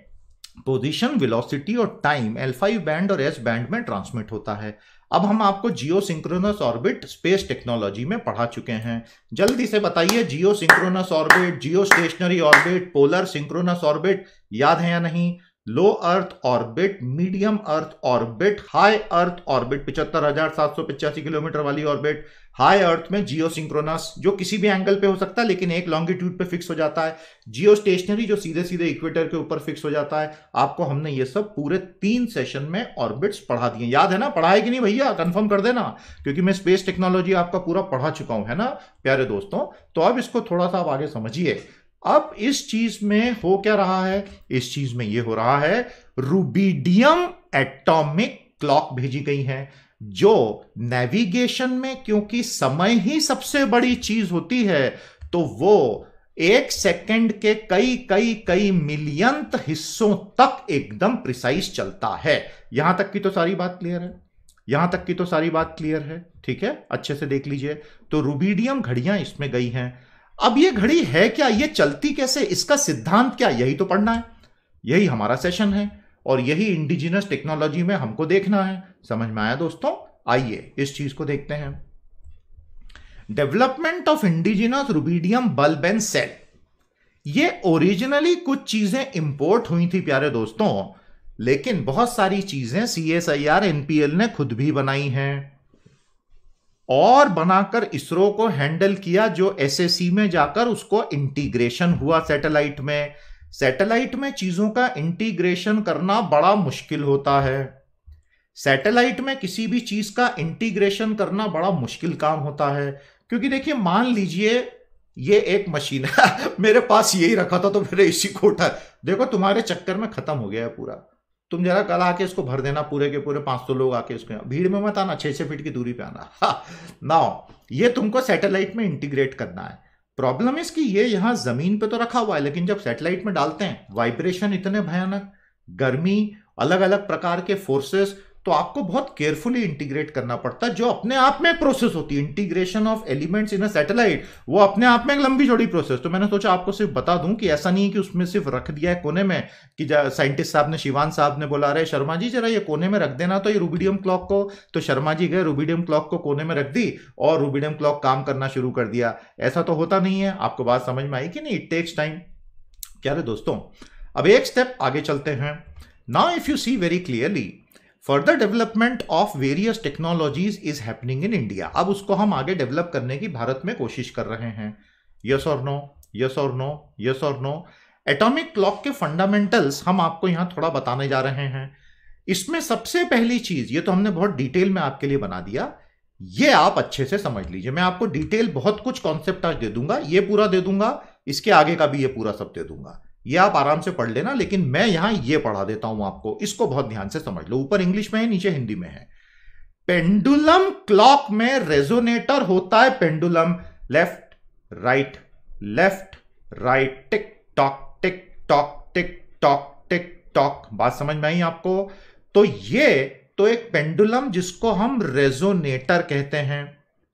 पोजीशन वेलोसिटी और टाइम एल फाइव बैंड और एस बैंड में ट्रांसमिट होता है। अब हम आपको geosynchronous orbit space technology में पढ़ा चुके हैं। जल्दी से बताइए geosynchronous orbit geostationary orbit polar synchronous orbit याद है या नहीं? Low earth orbit, medium earth orbit, high earth orbit पिछहत्तर हज़ार सात सौ पिचासी किलोमीटर वाली ऑर्बिट, हाई अर्थ में जियो सिंक्रोनस जो किसी भी एंगल पे हो सकता है, लेकिन एक लॉन्गिट्यूड पे फिक्स हो जाता है। जियो स्टेशनरी जो सीधे सीधे इक्वेटर के ऊपर फिक्स हो जाता है। आपको हमने ये सब पूरे तीन सेशन में ऑर्बिट्स पढ़ा दिए। याद है ना? पढ़ाए कि नहीं भैया? कंफर्म कर देना। क्योंकि मैं स्पेस टेक्नोलॉजी आपका पूरा पढ़ा चुका हूँ, है ना? प्यारे दोस्तों तो अब इसको थोड़ा सा आप आगे समझिए। अब इस चीज़ में हो क्या रहा है? इस चीज़ में यह हो रहा है, रूबीडियम एटॉमिक क्लॉक भेजी गई है, जो नेविगेशन में क्योंकि समय ही सबसे बड़ी चीज़ होती है तो वो एक सेकंड के कई कई कई मिलियंत हिस्सों तक एकदम प्रिसाइज चलता है। यहाँ तक की तो सारी बात क्लियर है? यहाँ तक की तो सारी बात क्लियर है? ठीक है, अच्छे से देख लीजिए। तो रूबीडियम घड़ियाँ इसमें गई हैं। अब ये घड़ी है क्या? ये चलती कैसे? इसका सिद्धांत क्या? यही तो पढ़ना है। यही हमारा सेशन है और यही इंडिजिनस टेक्नोलॉजी में हमको देखना है। समझ में आया दोस्तों? आइए इस चीज़ को देखते हैं। Development of indigenous rubidium bulb and cell ये ओरिजिनली कुछ चीज़ें इंपोर्ट हुई थी प्यारे दोस्तों, लेकिन बहुत सारी चीज़ें C S I R NPL ने खुद भी बनाई हैं। और बनाकर इसरो को हैंडल किया जो एसएससी में जाकर उसको इंटीग्रेशन हुआ सैटेलाइट में। सैटेलाइट में चीज़ों का इंटीग्रेशन करना बड़ा मुश्किल होता है। सैटेलाइट में किसी भी चीज़ का इंटीग्रेशन करना बड़ा मुश्किल काम होता है। क्योंकि देखिए, मान लीजिए, ये एक मशीन है। मेरे पास यही रखा था तो मेरे इसी को उठा। देखो, तुम्हारे चक्कर में खत्म हो गया है पूरा। तुम जरा कल आके इसको भर देना, पूरे के पूरे 500 लोग आके इसको भीड़ में मत आना छह छह फीट की दूरी पे आना। नाउ ये तुमको सैटेलाइट में इंटीग्रेट करना है। प्रॉब्लम इसकी ये यहाँ ज़मीन पे तो रखा हुआ है, लेकिन जब सैटेलाइट में डालते हैं वाइब्रेशन इतने भयानक, गर्मी अलग अलग प्रकार के फोर्सेस तो आपको बहुत केयरफुली इंटीग्रेट करना पड़ता है। जो अपने आप में प्रोसेस होती है integration of elements in a satellite वो अपने आप में एक लंबी चौड़ी प्रोसेस तो मैंने सोचा आपको सिर्फ़ बता दूँ कि ऐसा नहीं है कि उसमें सिर्फ़ रख दिया है कोने में कि साइंटिस्ट साहब ने, शिवान साहब ने बोला रहे शर्मा जी, जरा ये कोने में रख देना। तो ये रूबीडियम क्लॉक को तो शर्मा जी गए रूबीडियम क्लॉक को कोने में रख दी और रूबीडियम क्लॉक काम करना शुरू कर दिया। ऐसा तो होता नहीं है। आपको बात समझ में आई कि नहीं? इट टेक्स टाइम क्या रे दोस्तों? अब एक स्टेप आगे चलते हैं। Now if you see very clearly further development of various technologies is happening in India अब उसको हम आगे डेवलप करने की भारत में कोशिश कर रहे हैं। यस और नो यस और नो यस और नो एटॉमिक क्लॉक के फंडामेंटल्स हम आपको यहाँ थोड़ा बताने जा रहे हैं। इसमें सबसे पहली चीज़, ये तो हमने बहुत डिटेल में आपके लिए बना दिया, ये आप अच्छे से समझ लीजिए। मैं आपको डिटेल बहुत कुछ कॉन्सेप्ट आज दे दूँगा, ये पूरा दे दूँगा, इसके आगे का भी ये पूरा सब दे दूँगा। ये आप आराम से पढ़ लेना, लेकिन मैं यहाँ ये पढ़ा देता हूँ आपको। इसको बहुत ध्यान से समझ लो। ऊपर इंग्लिश में है, नीचे हिंदी में है। पेंडुलम क्लॉक में रेजोनेटर होता है pendulum. Left, right left, right, tick tock tick tock tick tock tick tock. बात समझ में आई आपको? तो ये तो एक पेंडुलम जिसको हम रेजोनेटर कहते हैं।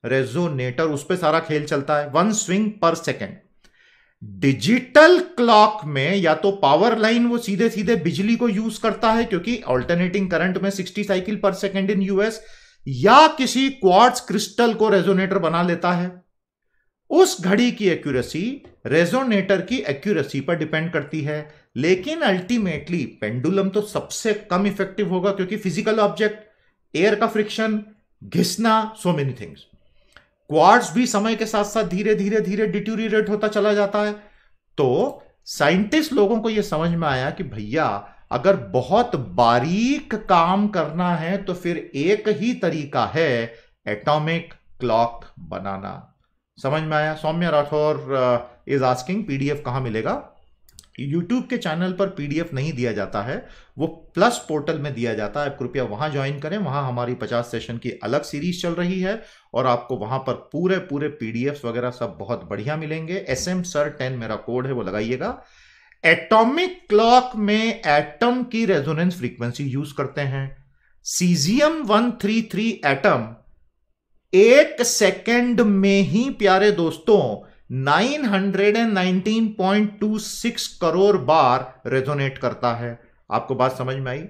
रेजोनेटर, उस पर सारा खेल चलता है। One swing per second. Digital clock में या तो पावर लाइन वो सीधे सीधे बिजली को यूज़ करता है, क्योंकि ऑल्टरनेटिंग करंट में 60 साइकिल पर सेकेंड इन यूएस या किसी क्वार्ट्स क्रिस्टल को रेजोनेटर बना लेता है। उस घड़ी की एक्यूरेसी रेजोनेटर की एक्यूरेसी पर डिपेंड करती है। लेकिन अल्टीमेटली पेंडुलम तो सबसे कम इफ़ेक्टिव होगा, क्योंकि फ़िज़िकल ऑब्जेक्ट एयर का फ्रिक्शन घिसना सो मेनी थिंग्स क्वार्ट्स भी समय के साथ साथ धीरे धीरे धीरे डिट्यूरिएट होता चला जाता है। तो साइंटिस्ट लोगों को यह समझ में आया कि भैया, अगर बहुत बारीक काम करना है तो फिर एक ही तरीका है, एटॉमिक क्लॉक बनाना। समझ में आया? Saumya Rathore is asking PDF कहाँ मिलेगा? यूट्यूब के चैनल पर पीडीएफ नहीं दिया जाता है, वो प्लस पोर्टल में दिया जाता है। आप कृपया वहाँ ज्वाइन करें, वहाँ हमारी 50 सेशन की अलग सीरीज़ चल रही है और आपको वहाँ पर पूरे पूरे पीडीएफ वगैरह सब बहुत बढ़िया मिलेंगे। एस एम सर टेन मेरा कोड है, वो लगाइएगा। एटॉमिक क्लॉक में एटम की रेजोनेंस फ्रीक्वेंसी यूज़ करते हैं। सीजियम 133 एटम एक सेकेंड में ही, प्यारे दोस्तों 919.26 करोड़ बार रेजोनेट करता है। आपको बात समझ में आई?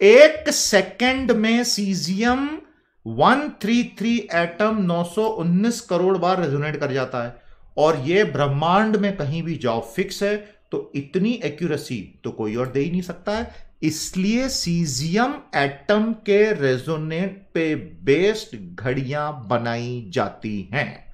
एक सेकेंड में सीजियम 133 एटम 919 करोड़ बार रेजोनेट कर जाता है। और यह ब्रह्मांड में कहीं भी जाओ फिक्स है तो इतनी एक्यूरेसी तो कोई और दे ही नहीं सकता है। इसलिए सीजियम एटम के रेजोनेट पे बेस्ड घड़ियाँ बनाई जाती हैं।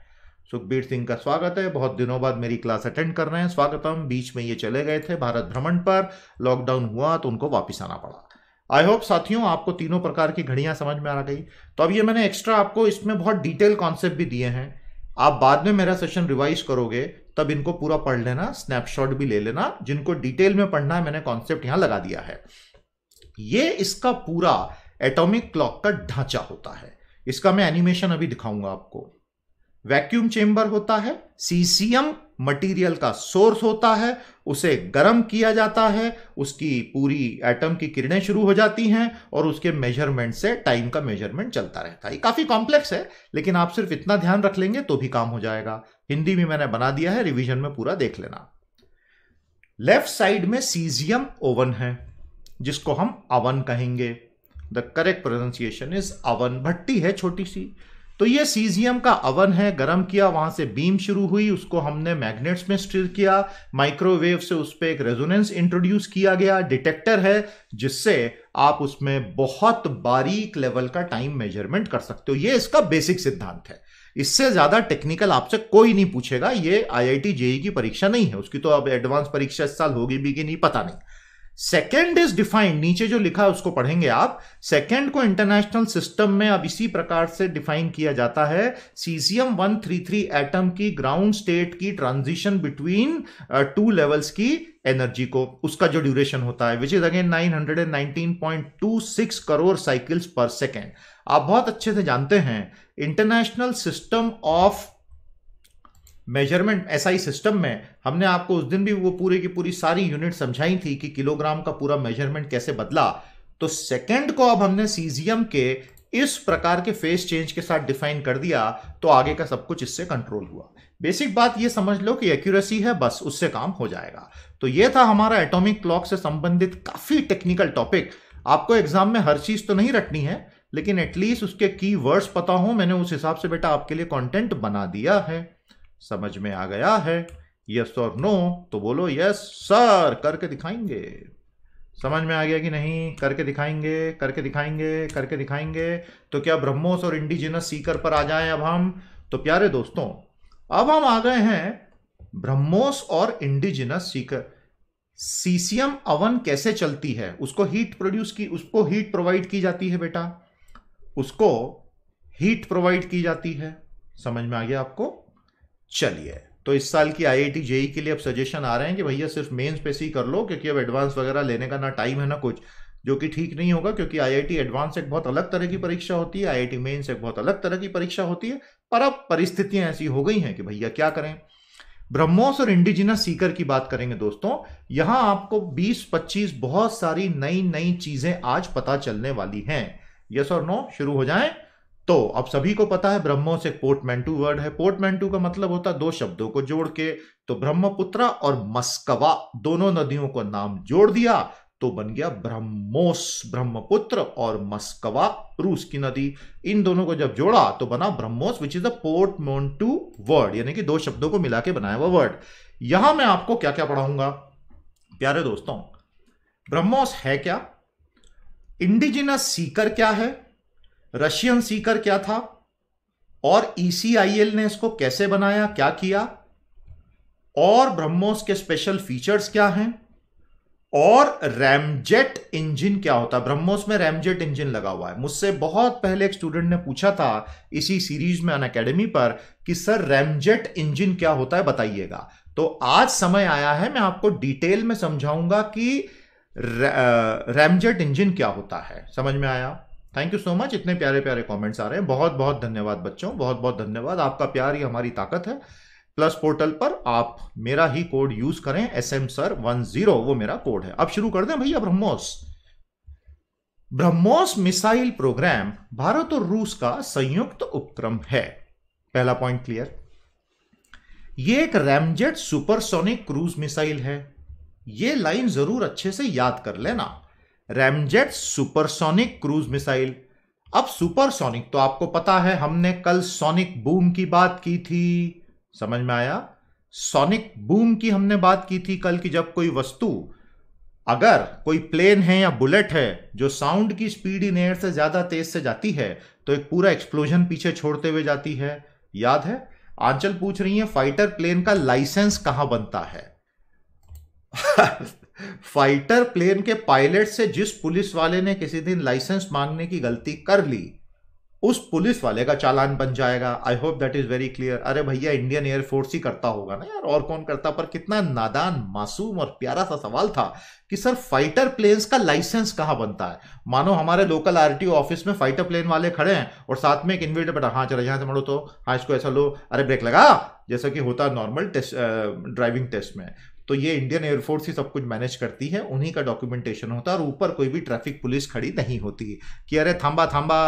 सुखबीर सिंह का स्वागत है। बहुत दिनों बाद मेरी क्लास अटेंड कर रहे हैं। स्वागतम बीच में ये चले गए थे भारत भ्रमण पर। लॉकडाउन हुआ तो उनको वापस आना पड़ा। आई होप साथियों, आपको तीनों प्रकार की घड़ियाँ समझ में आ गई। तो अब ये मैंने एक्स्ट्रा आपको इसमें बहुत डिटेल कॉन्सेप्ट भी दिए हैं। आप बाद में मेरा सेशन रिवाइज करोगे, तब इनको पूरा पढ़ लेना स्नैपशॉट भी ले लेना। जिनको डिटेल में पढ़ना है, मैंने कॉन्सेप्ट यहाँ लगा दिया है। ये इसका पूरा एटॉमिक क्लॉक का ढांचा होता है। इसका मैं एनिमेशन अभी दिखाऊँगा आपको। वैक्यूम चेंबर होता है, सीसीएम मटेरियल का सोर्स होता है, उसे गर्म किया जाता है, उसकी पूरी एटम की किरणें शुरू हो जाती हैं और उसके मेज़रमेंट से टाइम का मेज़रमेंट चलता रहता है। काफ़ी कॉम्प्लेक्स है, लेकिन आप सिर्फ़ इतना ध्यान रख लेंगे तो भी काम हो जाएगा। हिंदी में मैंने बना दिया है रिविजन में पूरा देख लेना। लेफ़्ट साइड में सीजियम ओवन है, जिसको हम अवन कहेंगे। The correct pronunciation is oven भट्टी है छोटी सी। तो ये सीजियम का अवन है, गर्म किया, वहाँ से बीम शुरू हुई, उसको हमने मैग्नेट्स में स्टिर किया माइक्रोवेव से उस पर एक रेजोनेंस इंट्रोड्यूस किया गया डिटेक्टर है, जिससे आप उसमें बहुत बारीक लेवल का टाइम मेज़रमेंट कर सकते हो। ये इसका बेसिक सिद्धांत है। इससे ज़्यादा टेक्निकल आपसे कोई नहीं पूछेगा, ये आईआईटी जेई की परीक्षा नहीं है, उसकी तो अब एडवांस परीक्षा इस साल होगी भी कि नहीं, पता नहीं। सेकेंड इज़ डिफाइंड नीचे जो लिखा है, उसको पढ़ेंगे आप. सेकेंड को इंटरनेशनल सिस्टम में अब इसी प्रकार से डिफाइन किया जाता है. सीजियम 133 एटम की ग्राउंड स्टेट की ट्रांजिशन बिटवीन टू लेवल्स की एनर्जी को. उसका जो ड्यूरेशन होता है which is again 919.26 crore cycles per second आप बहुत अच्छे से जानते हैं. International system of measurement SI system में हमने आपको उस दिन भी वो पूरे की पूरी सारी यूनिट समझाई थी कि किलोग्राम का पूरा मेज़रमेंट कैसे बदला। तो सेकंड को अब हमने सीजियम के इस प्रकार के फेस चेंज के साथ डिफाइन कर दिया तो आगे का सब कुछ इससे कंट्रोल हुआ। बेसिक बात ये समझ लो कि एक्यूरेसी है, बस उससे काम हो जाएगा। तो ये था हमारा एटॉमिक क्लॉक से संबंधित काफ़ी टेक्निकल टॉपिक आपको एग्ज़ाम में हर चीज़ तो नहीं रटनी है, लेकिन एटलीस्ट उसके की वर्ड्स पता हो, मैंने उस हिसाब से बेटा आपके लिए कंटेंट बना दिया है। समझ में आ गया है? यस और नो तो बोलो यस सर करके दिखाएँगे। समझ में आ गया कि नहीं? करके दिखाएँगे करके दिखाएँगे करके दिखाएँगे। तो क्या ब्रह्मोस और इंडिजिनस सीकर पर आ जाएँ अब हम? तो प्यारे दोस्तों, अब हम आ गए हैं ब्रह्मोस और इंडिजिनस सीकर सीसीएम अवन कैसे चलती है? उसको हीट प्रोड्यूस की, उसको हीट प्रोवाइड की जाती है बेटा। उसको हीट प्रोवाइड की जाती है। समझ में आ गया आपको? चलिए तो इस साल की आई आईआईटी जेई के लिए अब सजेशन आ रहे हैं कि भैया सिर्फ़ मेंस पे ही कर लो, क्योंकि अब एडवांस वगैरह लेने का ना टाइम है ना कुछ, जो कि ठीक नहीं होगा, क्योंकि आईआईटी एडवांस एक बहुत अलग तरह की परीक्षा होती है आईआईटी मेंस एक बहुत अलग तरह की परीक्षा होती है, पर अब परिस्थितियाँ ऐसी हो गई हैं कि भैया क्या करें? ब्रह्मोस और इंडिजिनस सीकर की बात करेंगे दोस्तों, यहाँ आपको 20-25 बहुत सारी नई नई चीज़ें आज पता चलने वाली हैं। यस और नो शुरू हो जाएँ। तो अब सभी को पता है ब्रह्मोस एक पोर्टमेंटू वर्ड है। पोर्टमेंटू का मतलब होता है दो शब्दों को जोड़ के। तो ब्रह्मपुत्र और मस्कवा, दोनों नदियों को नाम जोड़ दिया तो बन गया ब्रह्मोस, ब्रह्मपुत्र और मस्कवा, रूस की नदी। इन दोनों को जब जोड़ा तो बना BrahMos which is a portmanteau word, यानी कि दो शब्दों को मिला के बनाया हुआ वर्ड। यहाँ मैं आपको क्या क्या पढ़ाऊँगा? प्यारे दोस्तों, ब्रह्मोस है क्या? इंडिजिनस सीकर क्या है? रशियन सीकर क्या था? और ईसीआईएल ने इसको कैसे बनाया, क्या किया? और ब्रह्मोस के स्पेशल फीचर्स क्या हैं? और रैमजेट इंजन क्या होता है? ब्रह्मोस में रैमजेट इंजन लगा हुआ है। मुझसे बहुत पहले एक स्टूडेंट ने पूछा था इसी सीरीज़ में अन अकेडमी पर, कि सर रैमजेट इंजन क्या होता है बताइएगा। तो आज समय आया है, मैं आपको डिटेल में समझाऊँगा कि रैमजेट इंजन क्या होता है। समझ में आया? थैंक यू सो मच इतने प्यारे प्यारे कमेंट्स आ रहे हैं। बहुत बहुत धन्यवाद बच्चों। बहुत बहुत धन्यवाद। आपका प्यार ही हमारी ताकत है। प्लस पोर्टल पर आप मेरा ही कोड यूज़ करें। S M sir one zero वो मेरा कोड है। अब शुरू कर दें भैया ब्रह्मोस। ब्रह्मोस मिसाइल प्रोग्राम भारत और रूस का संयुक्त उपक्रम है। पहला पॉइंट क्लियर ये एक रैमजेट सुपरसोनिक क्रूज मिसाइल है। ये लाइन ज़रूर अच्छे से याद कर लेना। रैमजेट सुपरसोनिक क्रूज मिसाइल अब सुपरसोनिक तो आपको पता है, हमने कल सोनिक बूम की बात की थी। समझ में आया? सोनिक बूम की हमने बात की थी कल की जब कोई वस्तु, अगर कोई प्लेन है या बुलेट है, जो साउंड की स्पीड इन एयर से ज़्यादा तेज से जाती है तो एक पूरा एक्सप्लोजन पीछे छोड़ते हुए जाती है। याद है? आंचल पूछ रही है फाइटर प्लेन का लाइसेंस कहाँ बनता है? फाइटर प्लेन के पायलट से जिस पुलिस वाले ने किसी दिन लाइसेंस मांगने की गलती कर ली, उस पुलिस वाले का चालान बन जाएगा। I hope that is very clear अरे भैया इंडियन एयरफोर्स ही करता होगा ना यार, और कौन करता? पर कितना नादान, मासूम और प्यारा सा सवाल था कि सर, फाइटर प्लेन्स का लाइसेंस कहाँ बनता है? मानो हमारे लोकल आरटीओ ऑफ़िस में फाइटर प्लेन वाले खड़े हैं और साथ में एक इन्वेटर बैठा हाँ चलो, यहाँ से मरो तो हाँ इसको ऐसा लो। अरे ब्रेक लगा। जैसा कि होता नॉर्मल टेस्ट ड्राइविंग टेस्ट में। तो ये इंडियन एयरफोर्स ही सब कुछ मैनेज करती है, उन्हीं का डॉक्यूमेंटेशन होता है और ऊपर कोई भी ट्रैफ़िक पुलिस खड़ी नहीं होती कि अरे थांबा थांबा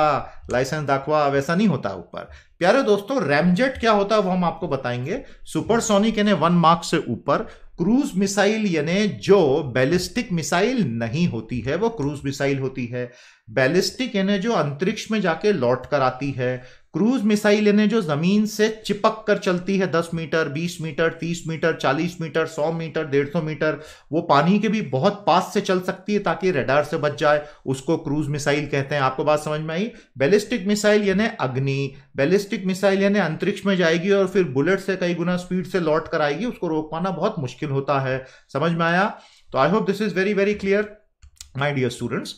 लाइसेंस दाखवा, वैसा नहीं होता ऊपर। प्यारे दोस्तों रैमजेट क्या होता है वो हम आपको बताएँगे। सुपरसोनिक यानी वन मार्क से ऊपर क्रूज मिसाइल यानी जो बैलिस्टिक मिसाइल नहीं होती है, वो क्रूज मिसाइल होती है। बैलिस्टिक यानी जो अंतरिक्ष में जाके लौट कर आती है क्रूज मिसाइल यानी जो ज़मीन से चिपक कर चलती है 10 metre 20 metre 30 metre 40 metre 100 metre 150 metre, वो पानी के भी बहुत पास से चल सकती है ताकि रेडार से बच जाए। उसको क्रूज मिसाइल कहते हैं। आपको बात समझ में आई? बैलिस्टिक मिसाइल यानी अग्नि। बैलिस्टिक मिसाइल यानी अंतरिक्ष में जाएगी और फिर बुलेट से कई गुना स्पीड से लौट कर आएगी। उसको रोक पाना बहुत मुश्किल होता है। समझ में आया? तो I hope this is very very clear my dear students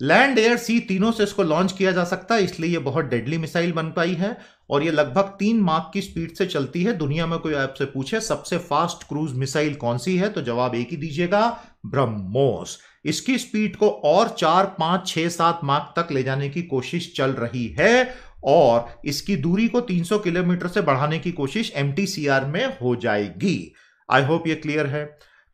land air sea तीनों से इसको लॉन्च किया जा सकता है, इसलिए ये बहुत डेडली मिसाइल बन पाई है, और ये लगभग तीन मार्क की स्पीड से चलती है। दुनिया में कोई आपसे पूछे, सबसे फास्ट क्रूज मिसाइल कौन सी है तो जवाब एक ही दीजिएगा, ब्रह्मोस। इसकी स्पीड को और चार, पाँच, छह, सात मार्क तक ले जाने की कोशिश चल रही है, और इसकी दूरी को 300 किलोमीटर से बढ़ाने की कोशिश एमटीसीआर में हो जाएगी। आई होप ये क्लियर है।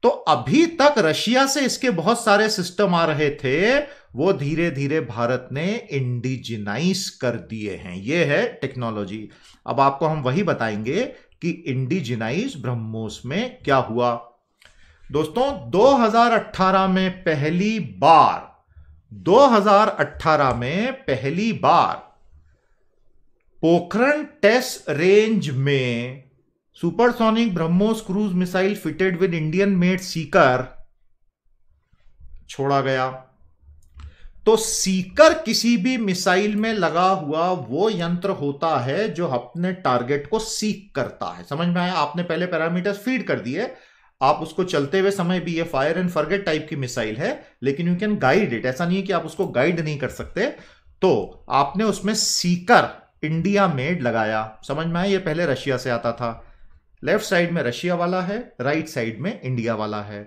तो अभी तक रशिया से इसके बहुत सारे सिस्टम आ रहे थे वो धीरे धीरे भारत ने इंडिजिनाइज कर दिए हैं। ये है टेक्नोलॉजी अब आपको हम वही बताएँगे कि इंडिजिनाइज ब्रह्मोस में क्या हुआ। दोस्तों 2018 में पहली बार 2018 में पहली बार पोखरण टेस्ट रेंज में supersonic BrahMos cruise missile fitted with Indian made seeker छोड़ा गया। तो सीकर किसी भी मिसाइल में लगा हुआ वो यंत्र होता है जो अपने टारगेट को सीक करता है। समझ में आया? आपने पहले पैरामीटर्स फ़ीड कर दिए। आप उसको चलते हुए समय भी ये फायर एंड फर्गेट टाइप की मिसाइल है, लेकिन यू कैन गाइड इट ऐसा नहीं है कि आप उसको गाइड नहीं कर सकते। तो आपने उसमें सीकर इंडिया मेड लगाया। समझ में आया? ये पहले रशिया से आता था। लेफ़्ट साइड में रशिया वाला है राइट साइड में इंडिया वाला है।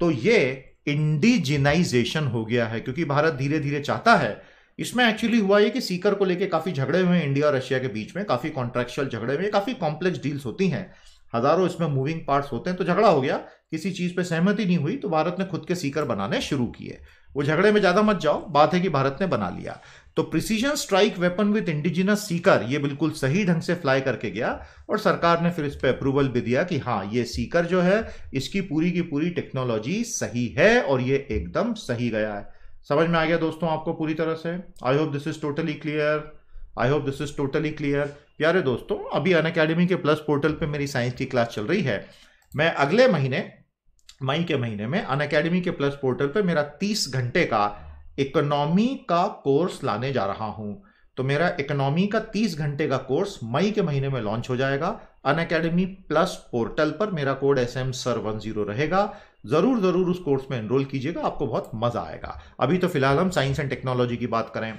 तो ये इंडिजिनाइजेशन हो गया है, क्योंकि भारत धीरे धीरे चाहता है। इसमें एक्चुअली हुआ ये कि सीकर को लेके काफ़ी झगड़े हुए हैं इंडिया और रशिया के बीच में, काफ़ी कॉन्ट्रेक्चुअल झगड़े हुए काफ़ी कॉम्प्लेक्स डील्स होती हैं। हज़ारों इसमें मूविंग पार्ट्स होते हैं तो झगड़ा हो गया। किसी चीज़ पे सहमति नहीं हुई तो भारत ने खुद के सीकर बनाने शुरू किए। वो झगड़े में ज़्यादा मत जाओ, बात है कि भारत ने बना लिया। तो precision strike weapon with indigenous seeker ये बिल्कुल सही ढंग से फ्लाई करके गया, और सरकार ने फिर इस पर अप्रूवल भी दिया कि हाँ ये सीकर जो है, इसकी पूरी की पूरी टेक्नोलॉजी सही है और ये एकदम सही गया है। समझ में आ गया दोस्तों आपको पूरी तरह से? I hope this is totally clear I hope this is totally clear प्यारे दोस्तों, अभी अन अकेडमी के प्लस पोर्टल पे मेरी साइंस की क्लास चल रही है। मैं अगले महीने, मई के महीने में अन अकेडमी के प्लस पोर्टल पे मेरा तीस घंटे का इकोनॉमी का कोर्स लाने जा रहा हूँ। तो मेरा इकोनॉमी का 30 घंटे का कोर्स मई के महीने में लॉन्च हो जाएगा। अन अकेडमी प्लस पोर्टल पर मेरा code S M sir one zero रहेगा। ज़रूर ज़रूर उस कोर्स में एनरोल कीजिएगा, आपको बहुत मज़ा आएगा। अभी तो फ़िलहाल हम साइंस एंड टेक्नोलॉजी की बात करें।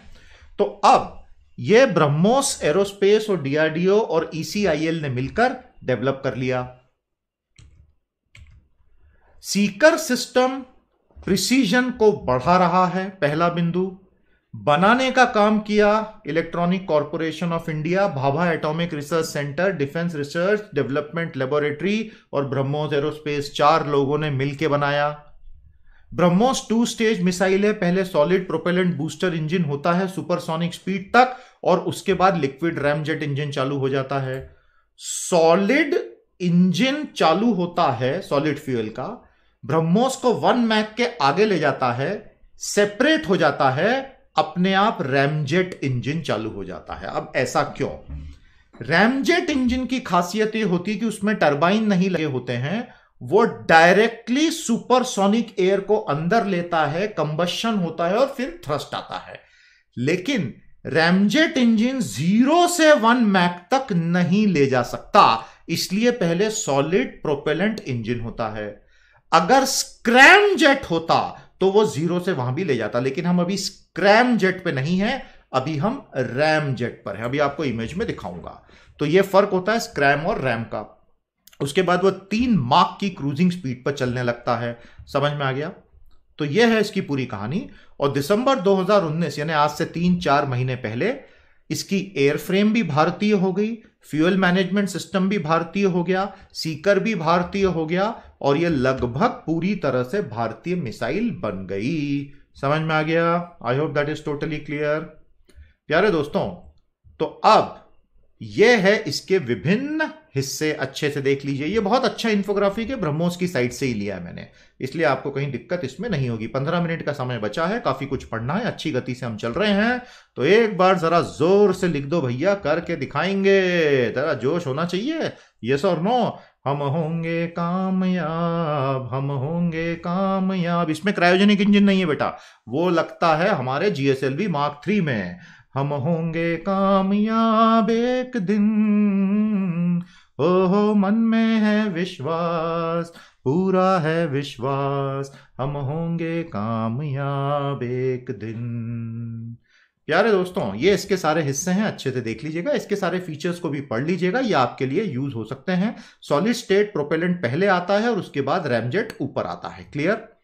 तो अब ये ब्रह्मोस एरोस्पेस और डीआरडीओ और ईसीआईएल ने मिलकर डेवलप कर लिया। सीकर सिस्टम प्रिसीजन को बढ़ा रहा है, पहला बिंदु। बनाने का काम किया electronic corporation of India, Bhabha atomic research centre, defence research, development laboratory और ब्रह्मोस एरोस्पेस, चार लोगों ने मिलकर बनाया। ब्रह्मोस टू स्टेज मिसाइल है, पहले सॉलिड प्रोपेलेंट बूस्टर इंजन होता है सुपरसोनिक स्पीड तक और उसके बाद लिक्विड रैमजेट इंजन चालू हो जाता है। सॉलिड इंजन चालू होता है, सॉलिड फ्यूल का ब्रह्मोस को वन मैक के आगे ले जाता है सेपरेट हो जाता है, अपने आप रैमजेट इंजन चालू हो जाता है। अब ऐसा क्यों? रैमजेट इंजन की खासियत यह होती है कि उसमें टर्बाइन नहीं लगे होते हैं, वो डायरेक्टली सुपरसोनिक एयर को अंदर लेता है कंबशन होता है और फिर थ्रस्ट आता है। लेकिन रैमजेट इंजन ज़ीरो से वन मैक तक नहीं ले जा सकता, इसलिए पहले सॉलिड प्रोपेलेंट इंजन होता है। अगर स्क्रैम जेट होता तो वो ज़ीरो से वहाँ भी ले जाता, लेकिन हम अभी स्क्रैम जेट पे नहीं है, अभी हम रैम जेट पर है। अभी आपको इमेज में दिखाऊँगा। तो ये फ़र्क होता है स्क्रैम और रैम का। उसके बाद वो तीन मार्क की क्रूजिंग स्पीड पर चलने लगता है। समझ में आ गया? तो यह है इसकी पूरी कहानी। और दिसंबर 2019 यानी आज से तीन चार महीने पहले, इसकी एयरफ्रेम भी भारतीय हो गई। फ्यूल मैनेजमेंट सिस्टम भी भारतीय हो गया, सीकर भी भारतीय हो गया, और यह लगभग पूरी तरह से भारतीय मिसाइल बन गई। समझ में आ गया? I hope that is totally clear प्यारे दोस्तों तो अब यह है इसके विभिन्न हिस्से, अच्छे से देख लीजिए। ये बहुत अच्छा इन्फोग्राफिक है, ब्रह्मोस की साइड से ही लिया है मैंने। इसलिए आपको कहीं दिक्कत इसमें नहीं होगी। पंद्रह मिनट का समय बचा है, काफ़ी कुछ पढ़ना है, अच्छी गति से हम चल रहे हैं। तो एक बार जरा ज़ोर से लिख दो भैया, करके दिखाएँगे। जरा जोश होना चाहिए। यस और नो हम होंगे कामयाब, हम होंगे कामयाब। इसमें क्रायोजेनिक इंजन नहीं है बेटा। वो लगता है हमारे जीएसएलवी मार्क थ्री में। हम होंगे कामयाब एक दिन। हो हो मन में है विश्वास, पूरा है विश्वास, हम होंगे कामयाब एक दिन। प्यारे दोस्तों, ये इसके सारे हिस्से हैं, अच्छे से देख लीजिएगा। इसके सारे फीचर्स को भी पढ़ लीजिएगा, ये आपके लिए यूज़ हो सकते हैं। सॉलिड स्टेट प्रोपेलेंट पहले आता है और उसके बाद रैमजेट ऊपर आता है। क्लियर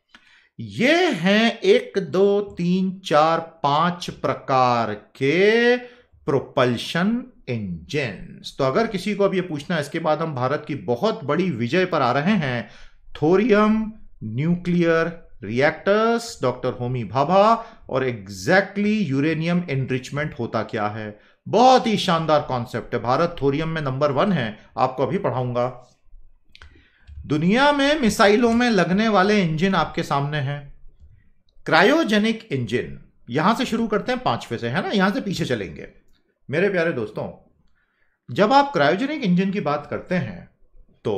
ये हैं एक, दो, तीन, चार, पाँच प्रकार के प्रोपल्शन इंजन तो अगर किसी को अब ये पूछना है, इसके बाद हम भारत की बहुत बड़ी विजय पर आ रहे हैं। Thorium nuclear reactors, doctor Homi Bhabha, और एग्जैक्टली यूरेनियम एनरिचमेंट होता क्या है? बहुत ही शानदार कॉन्सेप्ट है। भारत थोरियम में नंबर वन है। आपको अभी पढ़ाऊँगा। दुनिया में मिसाइलों में लगने वाले इंजन आपके सामने हैं। Cryogenic engine. यहाँ से शुरू करते हैं, पांचवे से, है ना? यहाँ से पीछे चलेंगे। मेरे प्यारे दोस्तों, जब आप क्रायोजेनिक इंजन की बात करते हैं तो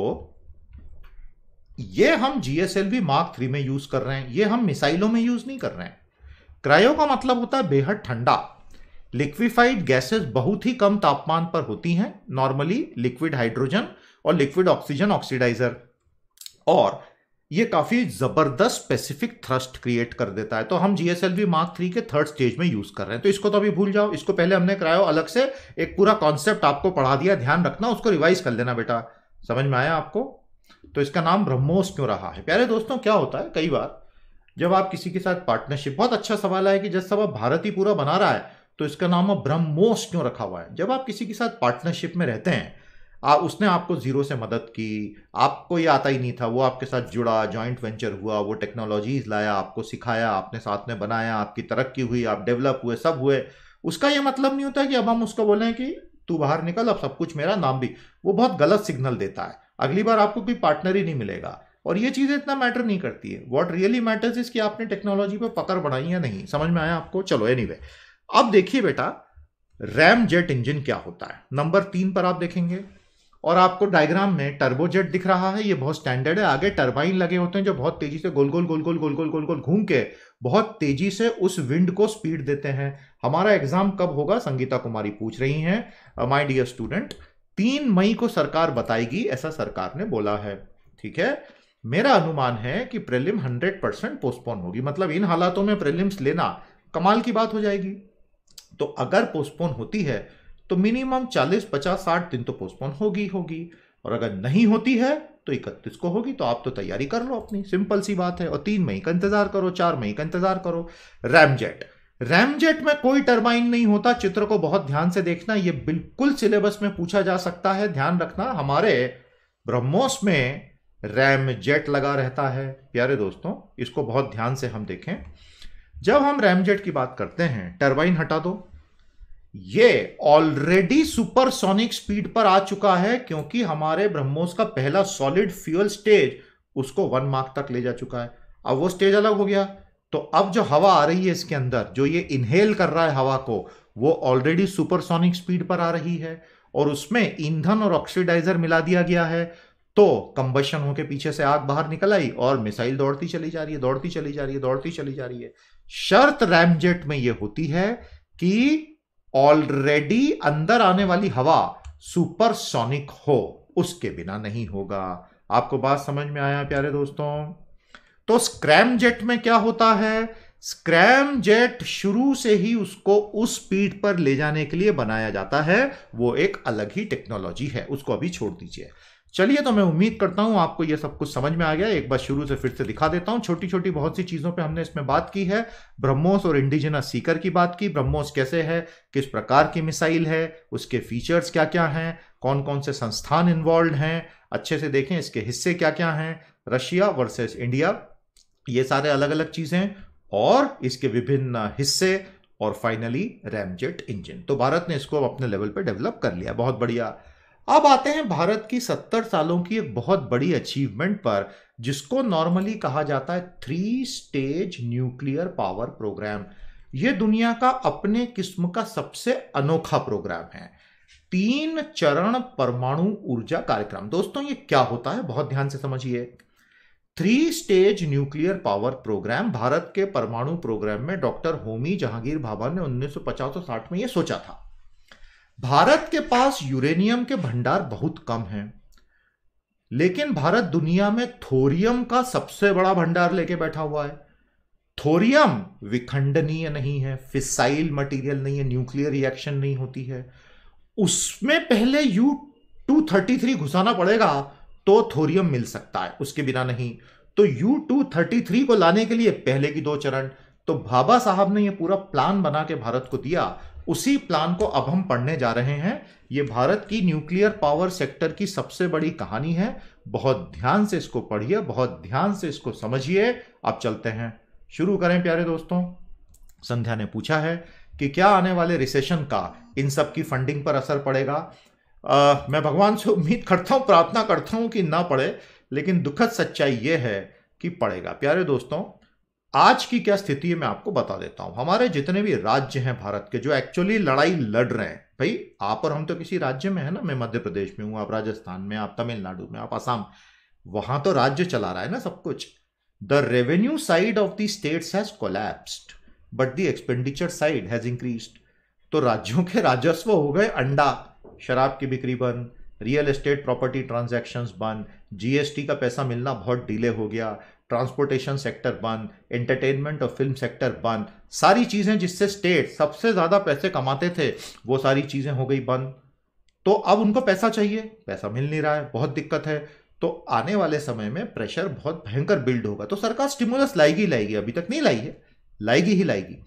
ये हम जीएसएलवी मार्क थ्री में यूज़ कर रहे हैं। ये हम मिसाइलों में यूज़ नहीं कर रहे हैं। क्रायो का मतलब होता है बेहद ठंडा। लिक्विफाइड गैसेस बहुत ही कम तापमान पर होती हैं। नॉर्मली लिक्विड हाइड्रोजन और लिक्विड ऑक्सीजन ऑक्सीडाइजर। और ये काफ़ी ज़बरदस्त स्पेसिफिक थ्रस्ट क्रिएट कर देता है। तो हम जीएसएलवी मार्क थ्री के थर्ड स्टेज में यूज़ कर रहे हैं। तो इसको तो अभी भूल जाओ, इसको पहले हमने कराया अलग से एक पूरा कॉन्सेप्ट आपको पढ़ा दिया। ध्यान रखना, उसको रिवाइज कर लेना बेटा। समझ में आया आपको? तो इसका नाम ब्रह्मोस क्यों रहा है? प्यारे दोस्तों, क्या होता है? कई बार जब आप किसी के साथ पार्टनरशिप बहुत अच्छा सवाल है कि जब सब भारत ही पूरा बना रहा है तो इसका नाम ब्रह्मोस क्यों रखा हुआ है? जब आप किसी के साथ पार्टनरशिप में रहते हैं आ, उसने आपको ज़ीरो से मदद की। आपको ये आता ही नहीं था। वो आपके साथ जुड़ा जॉइंट वेंचर हुआ वो टेक्नोलॉजीज़ लाया आपको सिखाया आपने साथ में बनाया आपकी तरक्की हुई आप डेवलप हुए सब हुए। उसका ये मतलब नहीं होता कि अब हम उसको बोलें कि तू बाहर निकल अब सब कुछ मेरा नाम भी। वो बहुत गलत सिग्नल देता है। अगली बार आपको कोई पार्टनर ही नहीं मिलेगा। और ये चीज़ें इतना मैटर नहीं करती है। वॉट रियली मैटर्स इज़ कि आपने टेक्नोलॉजी पर पकड़ बढ़ाई या नहीं। समझ में आया आपको? चलो एनी anyway. अब देखिए बेटा रैम जेट इंजन क्या होता है? नंबर तीन पर आप देखेंगे। और आपको डायग्राम में टर्बोजेट दिख रहा है, ये बहुत स्टैंडर्ड है। आगे टर्बाइन लगे होते हैं जो बहुत तेज़ी से गोल गोल गोल गोल गोल गोल गोल गोल घूम के बहुत तेज़ी से उस विंड को स्पीड देते हैं। हमारा एग्ज़ाम कब होगा, संगीता कुमारी पूछ रही हैं। माय डियर स्टूडेंट तीन मई को सरकार बताएगी, ऐसा सरकार ने बोला है। ठीक है? मेरा अनुमान है कि प्रीलिम हंड्रेड परसेंट पोस्टपोन होगी। मतलब इन हालातों में प्रीलिम्स लेना कमाल की बात हो जाएगी। तो अगर पोस्टपोन होती है तो मिनिमम 40 50 60 दिन तो पोस्टपोन होगी होगी। और अगर नहीं होती है तो इकतीस को होगी तो आप तो तैयारी कर लो अपनी। सिंपल सी बात है। और तीन मई का इंतज़ार करो, चार मई का इंतज़ार करो। रैमजेट रैमजेट में कोई टर्बाइन नहीं होता। चित्र को बहुत ध्यान से देखना। ये बिल्कुल सिलेबस में पूछा जा सकता है। ध्यान रखना, हमारे ब्रह्मोस में रैम जेट लगा रहता है। प्यारे दोस्तों, इसको बहुत ध्यान से हम देखें। जब हम रैमजेट की बात करते हैं टर्बाइन हटा दो। ये ऑलरेडी सुपरसोनिक स्पीड पर आ चुका है क्योंकि हमारे ब्रह्मोस का पहला सॉलिड फ्यूल स्टेज उसको वन मार्क तक ले जा चुका है। अब वो स्टेज अलग हो गया। तो अब जो हवा आ रही है इसके अंदर, जो ये इनहेल कर रहा है हवा को, वो ऑलरेडी सुपरसोनिक स्पीड पर आ रही है और उसमें ईंधन और ऑक्सीडाइजर मिला दिया गया है। तो कंबशन होके पीछे से आग बाहर निकल आई और मिसाइल दौड़ती चली जा रही है, दौड़ती चली जा रही है, दौड़ती चली जा रही है। शर्त रैमजेट में यह होती है कि ऑलरेडी अंदर आने वाली हवा सुपरसोनिक हो, उसके बिना नहीं होगा। आपको बात समझ में आया प्यारे दोस्तों? तो स्क्रैम जेट में क्या होता है? स्क्रैम जेट शुरू से ही उसको उस स्पीड पर ले जाने के लिए बनाया जाता है। वो एक अलग ही टेक्नोलॉजी है, उसको अभी छोड़ दीजिए। चलिए तो मैं उम्मीद करता हूँ आपको यह सब कुछ समझ में आ गया। एक बार शुरू से फिर से दिखा देता हूँ। छोटी छोटी बहुत सी चीज़ों पे हमने इसमें बात की है। ब्रह्मोस और इंडिजिनस सीकर की बात की। ब्रह्मोस कैसे है? किस प्रकार की मिसाइल है? उसके फीचर्स क्या क्या हैं? कौन कौन से संस्थान इन्वॉल्व हैं? अच्छे से देखें इसके हिस्से क्या क्या हैं? रशिया वर्सेस इंडिया ये सारे अलग अलग चीज़ें और इसके विभिन्न हिस्से और फाइनली रैमजेट इंजन तो भारत ने इसको अपने लेवल पर डेवलप कर लिया। बहुत बढ़िया। अब आते हैं भारत की सत्तर सालों की एक बहुत बड़ी अचीवमेंट पर, जिसको नॉर्मली कहा जाता है three stage nuclear power programme यह दुनिया का अपने किस्म का सबसे अनोखा प्रोग्राम है। तीन चरण परमाणु ऊर्जा कार्यक्रम। दोस्तों, ये क्या होता है? बहुत ध्यान से समझिए। Three stage nuclear power programme Bharat के परमाणु प्रोग्राम में डॉक्टर होमी जहांगीर भाभा ने 1950-60 में यह सोचा था। भारत के पास यूरेनियम के भंडार बहुत कम हैं। लेकिन भारत दुनिया में थोरियम का सबसे बड़ा भंडार लेके बैठा हुआ है। थोरियम विखंडनीय नहीं है फिसाइल मटेरियल नहीं है न्यूक्लियर रिएक्शन नहीं होती है। उसमें पहले यू टू थर्टी थ्री घुसाना पड़ेगा तो थोरियम मिल सकता है, उसके बिना नहीं। तो यू टू थर्टी थ्री को लाने के लिए पहले की दो चरण। तो भाभा साहब ने यह पूरा प्लान बना के भारत को दिया। उसी प्लान को अब हम पढ़ने जा रहे हैं। यह भारत की न्यूक्लियर पावर सेक्टर की सबसे बड़ी कहानी है। बहुत ध्यान से इसको पढ़िए बहुत ध्यान से इसको समझिए। अब चलते हैं। शुरू करें प्यारे दोस्तों। संध्या ने पूछा है कि क्या आने वाले रिसेशन का इन सब की फंडिंग पर असर पड़ेगा? आ, मैं भगवान से उम्मीद करता हूँ प्रार्थना करता हूँ कि ना पड़े लेकिन दुखद सच्चाई यह है कि पड़ेगा। प्यारे दोस्तों आज की क्या स्थिति है, मैं आपको बता देता हूँ। हमारे जितने भी राज्य हैं भारत के, जो एक्चुअली लड़ाई लड़ रहे हैं, भाई, आप और हम तो किसी राज्य में है ना? मैं मध्य प्रदेश में हूँ, आप राजस्थान में आप तमिलनाडु में आप आसाम। वहाँ तो राज्य चला रहा है ना सब कुछ। The revenue side of the states has collapsed but the expenditure side has increase तो राज्यों के राजस्व हो गए, अंडा, शराब की बिक्री बंद रियल एस्टेट प्रॉपर्टी ट्रांजैक्शंस बंद जीएसटी का पैसा मिलना बहुत डिले हो गया ट्रांसपोर्टेशन सेक्टर बंद, एंटरटेनमेंट और फ़िल्म सेक्टर बंद, सारी चीज़ें जिससे स्टेट सबसे ज़्यादा पैसे कमाते थे, वो सारी चीज़ें हो गई बंद। तो अब उनको पैसा चाहिए, पैसा मिल नहीं रहा है, बहुत दिक्कत है। तो आने वाले समय में प्रेशर बहुत भयंकर बिल्ड होगा। तो सरकार स्टिमुलस लाएगी लाएगी, अभी तक नहीं लाई है, लाएगी ही लाएगी।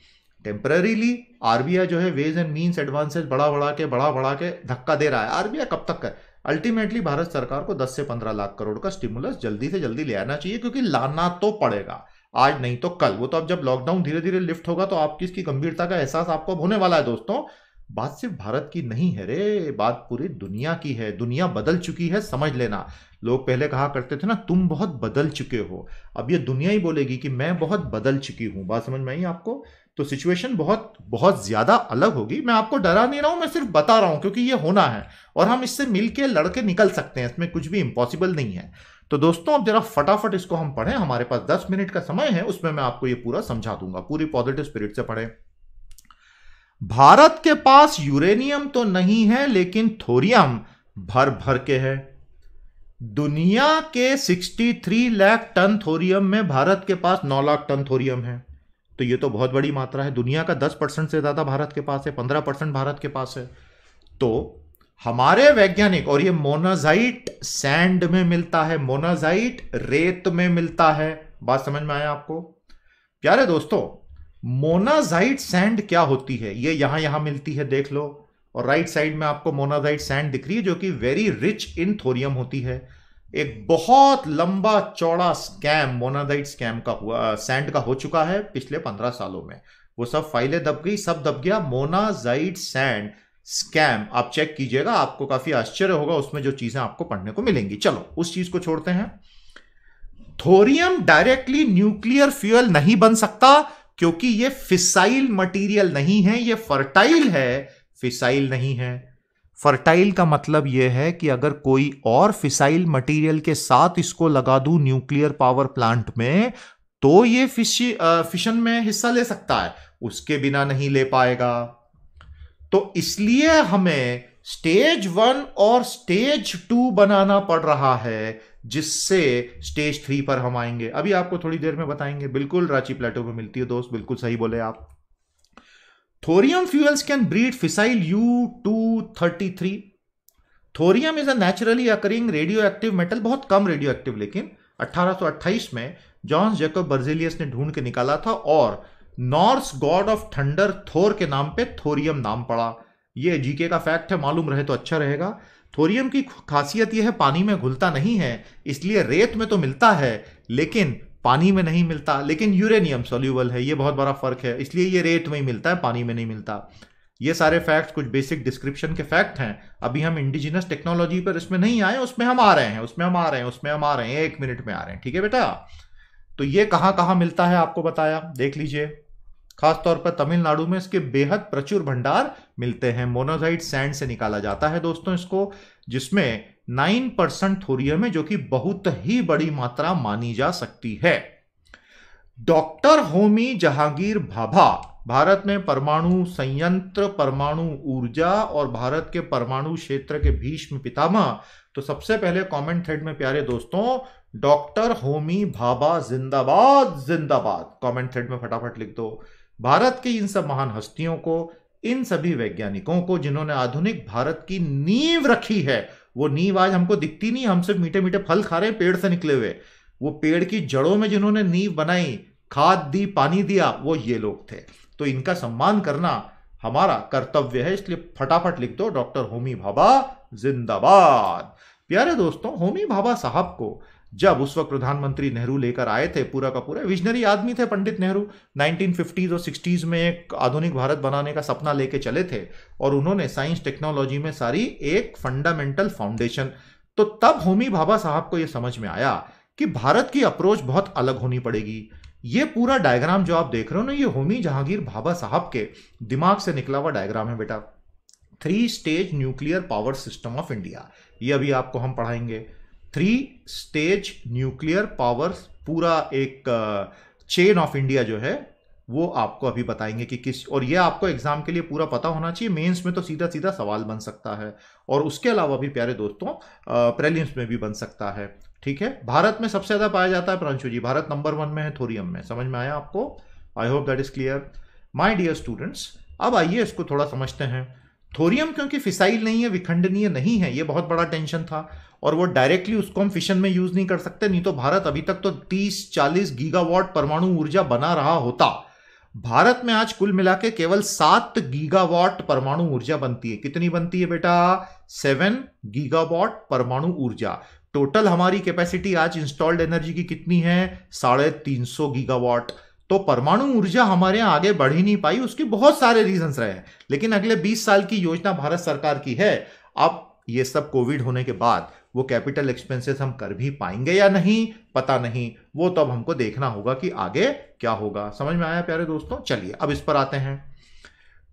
टेम्पररीली आरबीआई जो है वेज एंड मीन्स एडवांसेज बड़ा बढ़ा के बड़ा बढ़ा के धक्का दे रहा है। आरबीआई कब तक है? अल्टीमेटली भारत सरकार को 10 से 15 लाख करोड़ का स्टिमुलस जल्दी से जल्दी ले आना चाहिए, क्योंकि लाना तो पड़ेगा। आज नहीं तो कल। वो तो अब जब लॉकडाउन धीरे धीरे लिफ्ट होगा तो आपकी इसकी गंभीरता का एहसास आपको होने वाला है, दोस्तों। बात सिर्फ़ भारत की नहीं है रे, बात पूरी दुनिया की है। दुनिया बदल चुकी है, समझ लेना। लोग पहले कहा करते थे ना, तुम बहुत बदल चुके हो। अब ये दुनिया ही बोलेगी कि, मैं बहुत बदल चुकी हूँ। बात समझ में आई आपको? तो सिचुएशन बहुत बहुत ज़्यादा अलग होगी। मैं आपको डरा नहीं रहा हूँ, मैं सिर्फ़ बता रहा हूँ, क्योंकि ये होना है और हम इससे मिलके लड़के निकल सकते हैं, इसमें कुछ भी इंपॉसिबल नहीं है। तो दोस्तों अब जरा फटाफट इसको हम पढ़ें। हमारे पास दस मिनट का समय है, उसमें मैं आपको ये पूरा समझा दूँगा। पूरी पॉजिटिव स्पिरिट से पढ़ें। भारत के पास यूरेनियम तो नहीं है, लेकिन थोरियम भर भर के है। दुनिया के 63 लाख टन थोरियम में भारत के पास 9 लाख टन थोरियम है। तो ये तो बहुत बड़ी मात्रा है। दुनिया का 10 परसेंट से ज़्यादा भारत के पास है 15 परसेंट भारत के पास है। तो हमारे वैज्ञानिक, और ये मोनाजाइट सैंड में मिलता है, मोनाजाइट रेत में मिलता है। बात समझ में आया आपको? प्यारे दोस्तों, मोनाजाइट सैंड क्या होती है? ये यहाँ यहाँ मिलती है, देख लो। और राइट साइड में आपको मोनाजाइट सैंड दिख रही है, जो कि वेरी रिच इन थोरियम होती है। एक बहुत लंबा चौड़ा स्कैम मोनाजाइट स्कैम का हुआ सैंड का हो चुका है पिछले पंद्रह सालों में। वो सब फाइलें दब गई, सब दब गया मोनाजाइट सैंड स्कैम आप चेक कीजिएगा, आपको काफ़ी आश्चर्य होगा, उसमें जो चीज़ें आपको पढ़ने को मिलेंगी। चलो, उस चीज़ को छोड़ते हैं। थोरियम डायरेक्टली न्यूक्लियर फ्यूल नहीं बन सकता, क्योंकि ये फिसाइल मटेरियल नहीं है, ये फर्टाइल है फिसाइल नहीं है। फर्टाइल का मतलब यह है कि अगर कोई और फिसाइल मटेरियल के साथ इसको लगा दू न्यूक्लियर पावर प्लांट में तो ये फिशी फिशन में हिस्सा ले सकता है। उसके बिना नहीं ले पाएगा। तो इसलिए हमें स्टेज वन और स्टेज टू बनाना पड़ रहा है, जिससे स्टेज थ्री पर हम आएँगे। अभी आपको थोड़ी देर में बताएँगे। बिल्कुल, रांची प्लेटो में मिलती है दोस्त। बिल्कुल सही बोले आप। Breed fissile U two thirty three thorium is a naturally occurring radioactive metal बहुत कम रेडियो एक्टिव लेकिन 1828 में जॉन्स जेकब बर्जिलियस ने ढूंढ के निकाला था और Norse god of thunder Thor के नाम पे थोरियम नाम पड़ा। ये जीके का फैक्ट है, मालूम रहे तो अच्छा रहेगा। थोरियम की खासियत यह है, पानी में घुलता नहीं है, इसलिए रेत में तो मिलता है, लेकिन पानी में नहीं मिलता, लेकिन यूरेनियम सोल्यूबल है, ये बहुत बड़ा फ़र्क है, इसलिए ये रेत में ही मिलता है, पानी में नहीं मिलता। ये सारे फैक्ट्स कुछ बेसिक डिस्क्रिप्शन के फैक्ट हैं, अभी हम इंडिजिनस टेक्नोलॉजी पर इसमें नहीं आए, उसमें हम आ रहे हैं, उसमें हम आ रहे हैं, उसमें हम आ रहे हैं, एक मिनट में आ रहे हैं, ठीक है बेटा? तो ये कहाँ कहाँ मिलता है आपको बताया? देख लीजिए। खासतौर पर तमिलनाडु में इसके बेहद प्रचुर भंडार मिलते हैं। मोनोजाइट सैंड से निकाला जाता है दोस्तों इसको, जिसमें नाइन परसेंट थोरियम है जो कि बहुत ही बड़ी मात्रा मानी जा सकती है। डॉक्टर होमी जहांगीर भाभा, भारत में परमाणु संयंत्र, परमाणु ऊर्जा और भारत के परमाणु क्षेत्र के भीष्म पितामह। तो सबसे पहले कमेंट थ्रेड में प्यारे दोस्तों, डॉक्टर होमी भाभा जिंदाबाद जिंदाबाद। कमेंट थ्रेड में फटाफट लिख दो। भारत की इन सब महान हस्तियों को, इन सभी वैज्ञानिकों को जिन्होंने आधुनिक भारत की नींव रखी है वो नींव आज हमको दिखती नहीं, हम सिर्फ़ मीठे मीठे फल खा रहे हैं, पेड़ से निकले हुए। वो पेड़ की जड़ों में जिन्होंने नींव बनाई, खाद दी, पानी दिया, वो ये लोग थे। तो इनका सम्मान करना हमारा कर्तव्य है, इसलिए फटाफट लिख दो, डॉक्टर होमी भाभा जिंदाबाद। प्यारे दोस्तों, होमी भाभा साहब को जब उस वक्त प्रधानमंत्री नेहरू लेकर आए थे, पूरा का पूरा विजनरी आदमी थे पंडित नेहरू। 1950s और 60s में एक आधुनिक भारत बनाने का सपना लेके चले थे और उन्होंने साइंस टेक्नोलॉजी में सारी एक फंडामेंटल फाउंडेशन तो तब होमी भाभा साहब को यह समझ में आया कि भारत की अप्रोच बहुत अलग होनी पड़ेगी। ये पूरा डायग्राम जो आप देख रहे हो ना, ये होमी जहांगीर भाभा साहब के दिमाग से निकला हुआ डायग्राम है बेटा। Three stage nuclear power system of India ये अभी आपको हम पढ़ाएँगे। थ्री स्टेज न्यूक्लियर पावर पूरा एक चेन ऑफ़ इंडिया जो है, वो आपको अभी बताएँगे कि किस, और ये आपको एग्ज़ाम के लिए पूरा पता होना चाहिए। मेंस में तो सीधा सीधा सवाल बन सकता है, और उसके अलावा भी प्यारे दोस्तों प्रेलिम्स में भी बन सकता है, ठीक है? भारत में सबसे ज़्यादा पाया जाता है प्रांशु जी, भारत नंबर वन में है थोरियम में, समझ में आया आपको? I hope that is clear my dear students अब आइए इसको थोड़ा समझते हैं। थोरियम क्योंकि फिसाइल नहीं है, विखंडनीय नहीं है, ये बहुत बड़ा टेंशन था। और वो डायरेक्टली उसको हम फिशन में यूज़ नहीं कर सकते, नहीं तो भारत अभी तक तो 30-40 गीगावाट परमाणु ऊर्जा बना रहा होता। भारत में आज कुल मिला के केवल सात गीगावाट परमाणु ऊर्जा बनती है। कितनी बनती है बेटा? सेवन गीगावाट परमाणु ऊर्जा। टोटल हमारी कैपेसिटी आज इंस्टॉल्ड एनर्जी की कितनी है? साढ़े तीन सौ गीगावाट तो परमाणु ऊर्जा हमारे यहाँ आगे बढ़ ही नहीं पाई, उसके बहुत सारे रीजंस रहे हैं। लेकिन अगले 20 साल की योजना भारत सरकार की है। अब ये सब कोविड होने के बाद वो कैपिटल एक्सपेंसेस हम कर भी पाएँगे या नहीं, पता नहीं। वो तो अब हमको देखना होगा कि आगे क्या होगा। समझ में आया प्यारे दोस्तों? चलिए, अब इस पर आते हैं।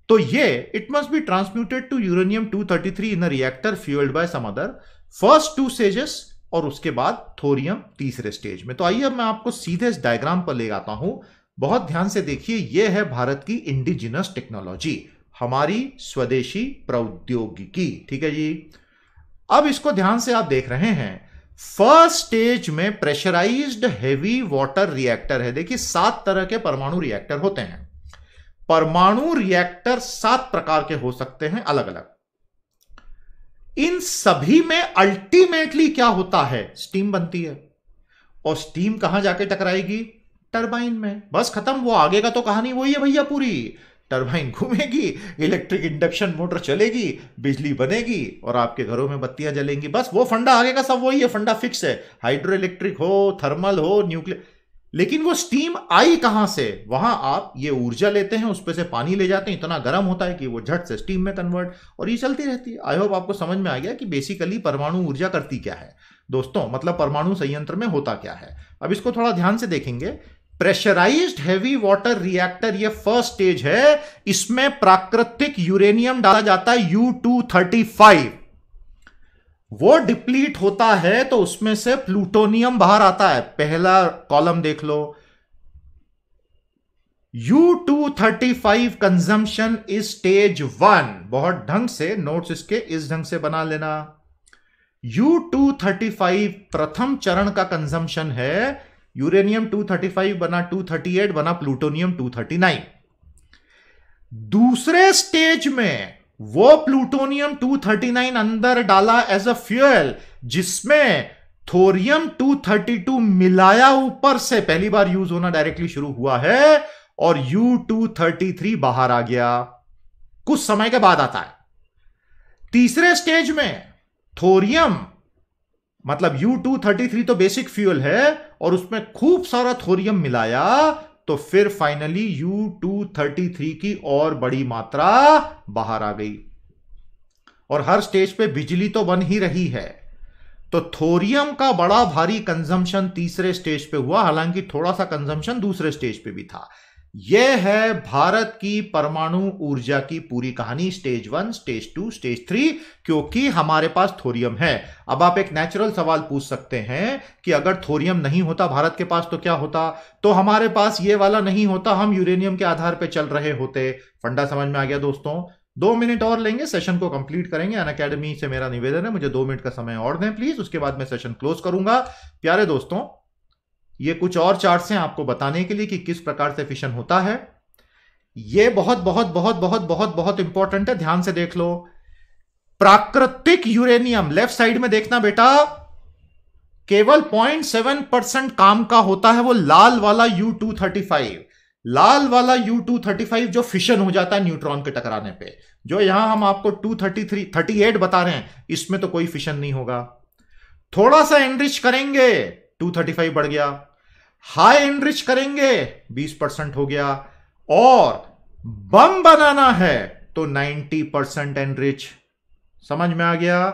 तो ये it must be transmuted to uranium 233 in a reactor fuelled by some other first two stages और उसके बाद थोरियम तीसरे स्टेज में। तो आइए अब मैं आपको सीधे इस डायग्राम पर ले आता हूँ। बहुत ध्यान से देखिए यह है भारत की इंडिजिनस टेक्नोलॉजी हमारी स्वदेशी प्रौद्योगिकी। ठीक है जी? अब इसको ध्यान से आप देख रहे हैं। फ़र्स्ट स्टेज में प्रेशराइज्ड हेवी वाटर रिएक्टर है। देखिए, सात तरह के परमाणु रिएक्टर होते हैं। परमाणु रिएक्टर सात प्रकार के हो सकते हैं अलग अलग इन सभी में अल्टीमेटली क्या होता है? स्टीम बनती है। और स्टीम कहाँ जाके टकराएगी? टरबाइन में। बस खत्म, वो आगे का तो कहानी वही है भैया पूरी। टरबाइन घूमेगी, इलेक्ट्रिक इंडक्शन मोटर चलेगी, बिजली बनेगी और आपके घरों में बत्तियाँ जलेंगी। बस वो फंडा आगे का सब वही है, फंडा फिक्स है। हाइड्रो इलेक्ट्रिक हो, थर्मल हो, न्यूक्लियर। लेकिन वो स्टीम आई कहाँ से? वहाँ आप ये ऊर्जा लेते हैं उस पर से पानी ले जाते हैं, इतना गर्म होता है कि वो झट से स्टीम में कन्वर्ट और ये चलती रहती है। आई होप आपको समझ में आ गया कि बेसिकली परमाणु ऊर्जा करती क्या है। दोस्तों मतलब परमाणु संयंत्र में होता क्या है। अब इसको थोड़ा ध्यान से देखेंगे। प्रेशराइज्ड हैवी वाटर रिएक्टर ये फ़र्स्ट स्टेज है। इसमें प्राकृतिक यूरेनियम डाला जाता है यू टू थर्टी फाइव वो डिप्लीट होता है तो उसमें से प्लूटोनियम बाहर आता है। पहला कॉलम देख लो। U two thirty five consumption is stage one बहुत ढंग से नोट्स इसके इस ढंग से बना लेना। यू टू थर्टी फाइव प्रथम चरण का कंजम्पशन है। यूरेनियम 235 बना 238 बना प्लूटोनियम 239 दूसरे स्टेज में वो प्लूटोनियम 239 अंदर डाला एज अ फ्यूएल जिसमें थोरियम 232 मिलाया ऊपर से, पहली बार यूज़ होना डायरेक्टली शुरू हुआ है, और U233 बाहर आ गया। कुछ समय के बाद आता है। तीसरे स्टेज में थोरियम मतलब U233 तो बेसिक फ्यूल है और उसमें खूब सारा थोरियम मिलाया तो फिर फाइनली U233 की और बड़ी मात्रा बाहर आ गई। और हर स्टेज पे बिजली तो बन ही रही है। तो थोरियम का बड़ा भारी कंजम्पशन तीसरे स्टेज पे हुआ, हालाँकि थोड़ा सा कंजम्पशन दूसरे स्टेज पे भी था। यह है भारत की परमाणु ऊर्जा की पूरी कहानी stage one stage two stage three क्योंकि हमारे पास थोरियम है। अब आप एक नेचुरल सवाल पूछ सकते हैं कि अगर थोरियम नहीं होता भारत के पास तो क्या होता? तो हमारे पास ये वाला नहीं होता, हम यूरेनियम के आधार पर चल रहे होते। फंडा समझ में आ गया दोस्तों। दो मिनट और लेंगे सेशन को कंप्लीट करेंगे। अन अकेडमी से मेरा निवेदन है, मुझे दो मिनट का समय और दें प्लीज़ उसके बाद मैं सेशन क्लोज करूँगा। प्यारे दोस्तों ये कुछ और चार्ट्स हैं आपको बताने के लिए कि किस प्रकार से फिशन होता है। ये बहुत बहुत बहुत बहुत बहुत बहुत इंपॉर्टेंट है, ध्यान से देख लो। प्राकृतिक यूरेनियम लेफ़्ट साइड में देखना बेटा, केवल 0.7 परसेंट काम का होता है वो लाल वाला यू टू थर्टी फाइव लाल वाला यू टू थर्टी फाइव जो फिशन हो जाता है न्यूट्रॉन के टकराने पे। जो यहाँ हम आपको two thirty three thirty eight बता रहे हैं, इसमें तो कोई फिशन नहीं होगा। थोड़ा सा एनरिच करेंगे। 235 बढ़ गया। हाई एनरिच करेंगे 20 परसेंट हो गया। और बम बनाना है तो 90 परसेंट एनरिच समझ में आ गया?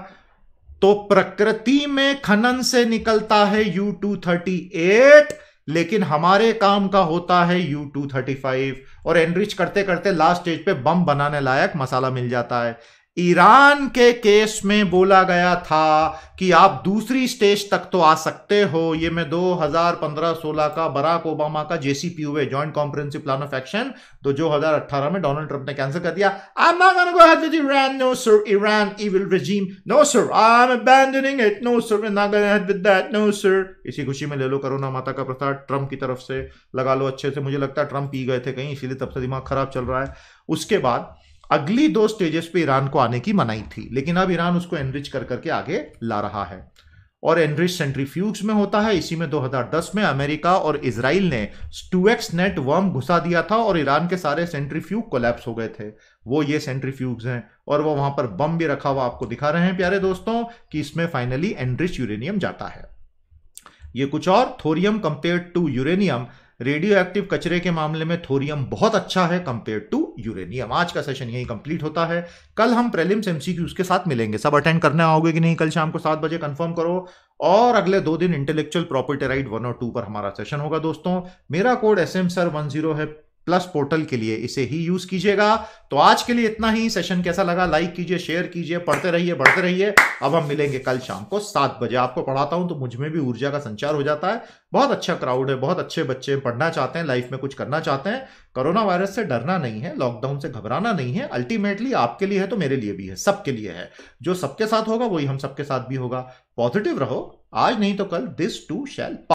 तो प्रकृति में खनन से निकलता है यू टू थर्टी एट लेकिन हमारे काम का होता है यू टू थर्टी फाइव और एनरिच करते करते लास्ट स्टेज पे बम बनाने लायक मसाला मिल जाता है। ईरान के केस में बोला गया था कि आप दूसरी स्टेज तक तो आ सकते हो। ये मैं 2015-16 का बराक ओबामा का जेसीपीयू है joint comprehensive plan of action तो जो 2018 में डोनाल्ड ट्रंप ने कैंसिल कर दिया। I am not gonna go ahead with Iran no sir Iran evil regime no sir I am abandoning it no sir we not gonna ahead with that no sir इसी खुशी में ले लो corona माता का प्रसाद Trump की तरफ़ से लगा लो अच्छे से। मुझे लगता है ट्रंप पी गए थे कहीं, इसीलिए तब से दिमाग खराब चल रहा है। उसके बाद अगली दो स्टेजेस पे ईरान को आने की मनाई थी, लेकिन अब ईरान उसको एनरिच कर करके आगे ला रहा है। और एनरिच सेंट्रीफ्यूज में होता है, इसी में 2010 में अमेरिका और इसराइल ने स्टूएक्स नेट वर्म घुसा दिया था और ईरान के सारे सेंट्रीफ्यूग कोलैप्स हो गए थे। वो ये सेंट्रीफ्यूग्स हैं, और वो वहाँ पर बम भी रखा हुआ आपको दिखा रहे हैं, प्यारे दोस्तों, कि इसमें फाइनली एनरिच यूरेनियम जाता है। ये कुछ और thorium compare to uranium radioactive कचरे के मामले में थोरियम बहुत अच्छा है कंपेयर टू यूरेनियम आज का सेशन यही कंप्लीट होता है। कल हम प्रेलिम्स एमसीक्यूज उसके साथ मिलेंगे। सब अटेंड करने आओगे कि नहीं? कल शाम को सात बजे कंफर्म करो। और अगले दो दिन इंटेलेक्चुअल प्रॉपर्टी राइट वन और टू पर हमारा सेशन होगा दोस्तों। मेरा code S M sir one zero है। प्लस पोर्टल के लिए इसे ही यूज़ कीजिएगा। तो आज के लिए इतना ही। सेशन कैसा लगा? लाइक कीजिए, शेयर कीजिए, पढ़ते रहिए, बढ़ते रहिए। अब हम मिलेंगे कल शाम को सात बजे। आपको पढ़ाता हूँ तो मुझमें भी ऊर्जा का संचार हो जाता है। बहुत अच्छा क्राउड है, बहुत अच्छे बच्चे पढ़ना चाहते हैं लाइफ में कुछ करना चाहते हैं। कोरोना वायरस से डरना नहीं है लॉकडाउन से घबराना नहीं है। अल्टीमेटली आपके लिए है तो मेरे लिए भी है, सबके लिए है। जो सबके साथ होगा, वही हम सबके साथ भी होगा। पॉजिटिव रहो। आज नहीं तो कल दिस टू शैल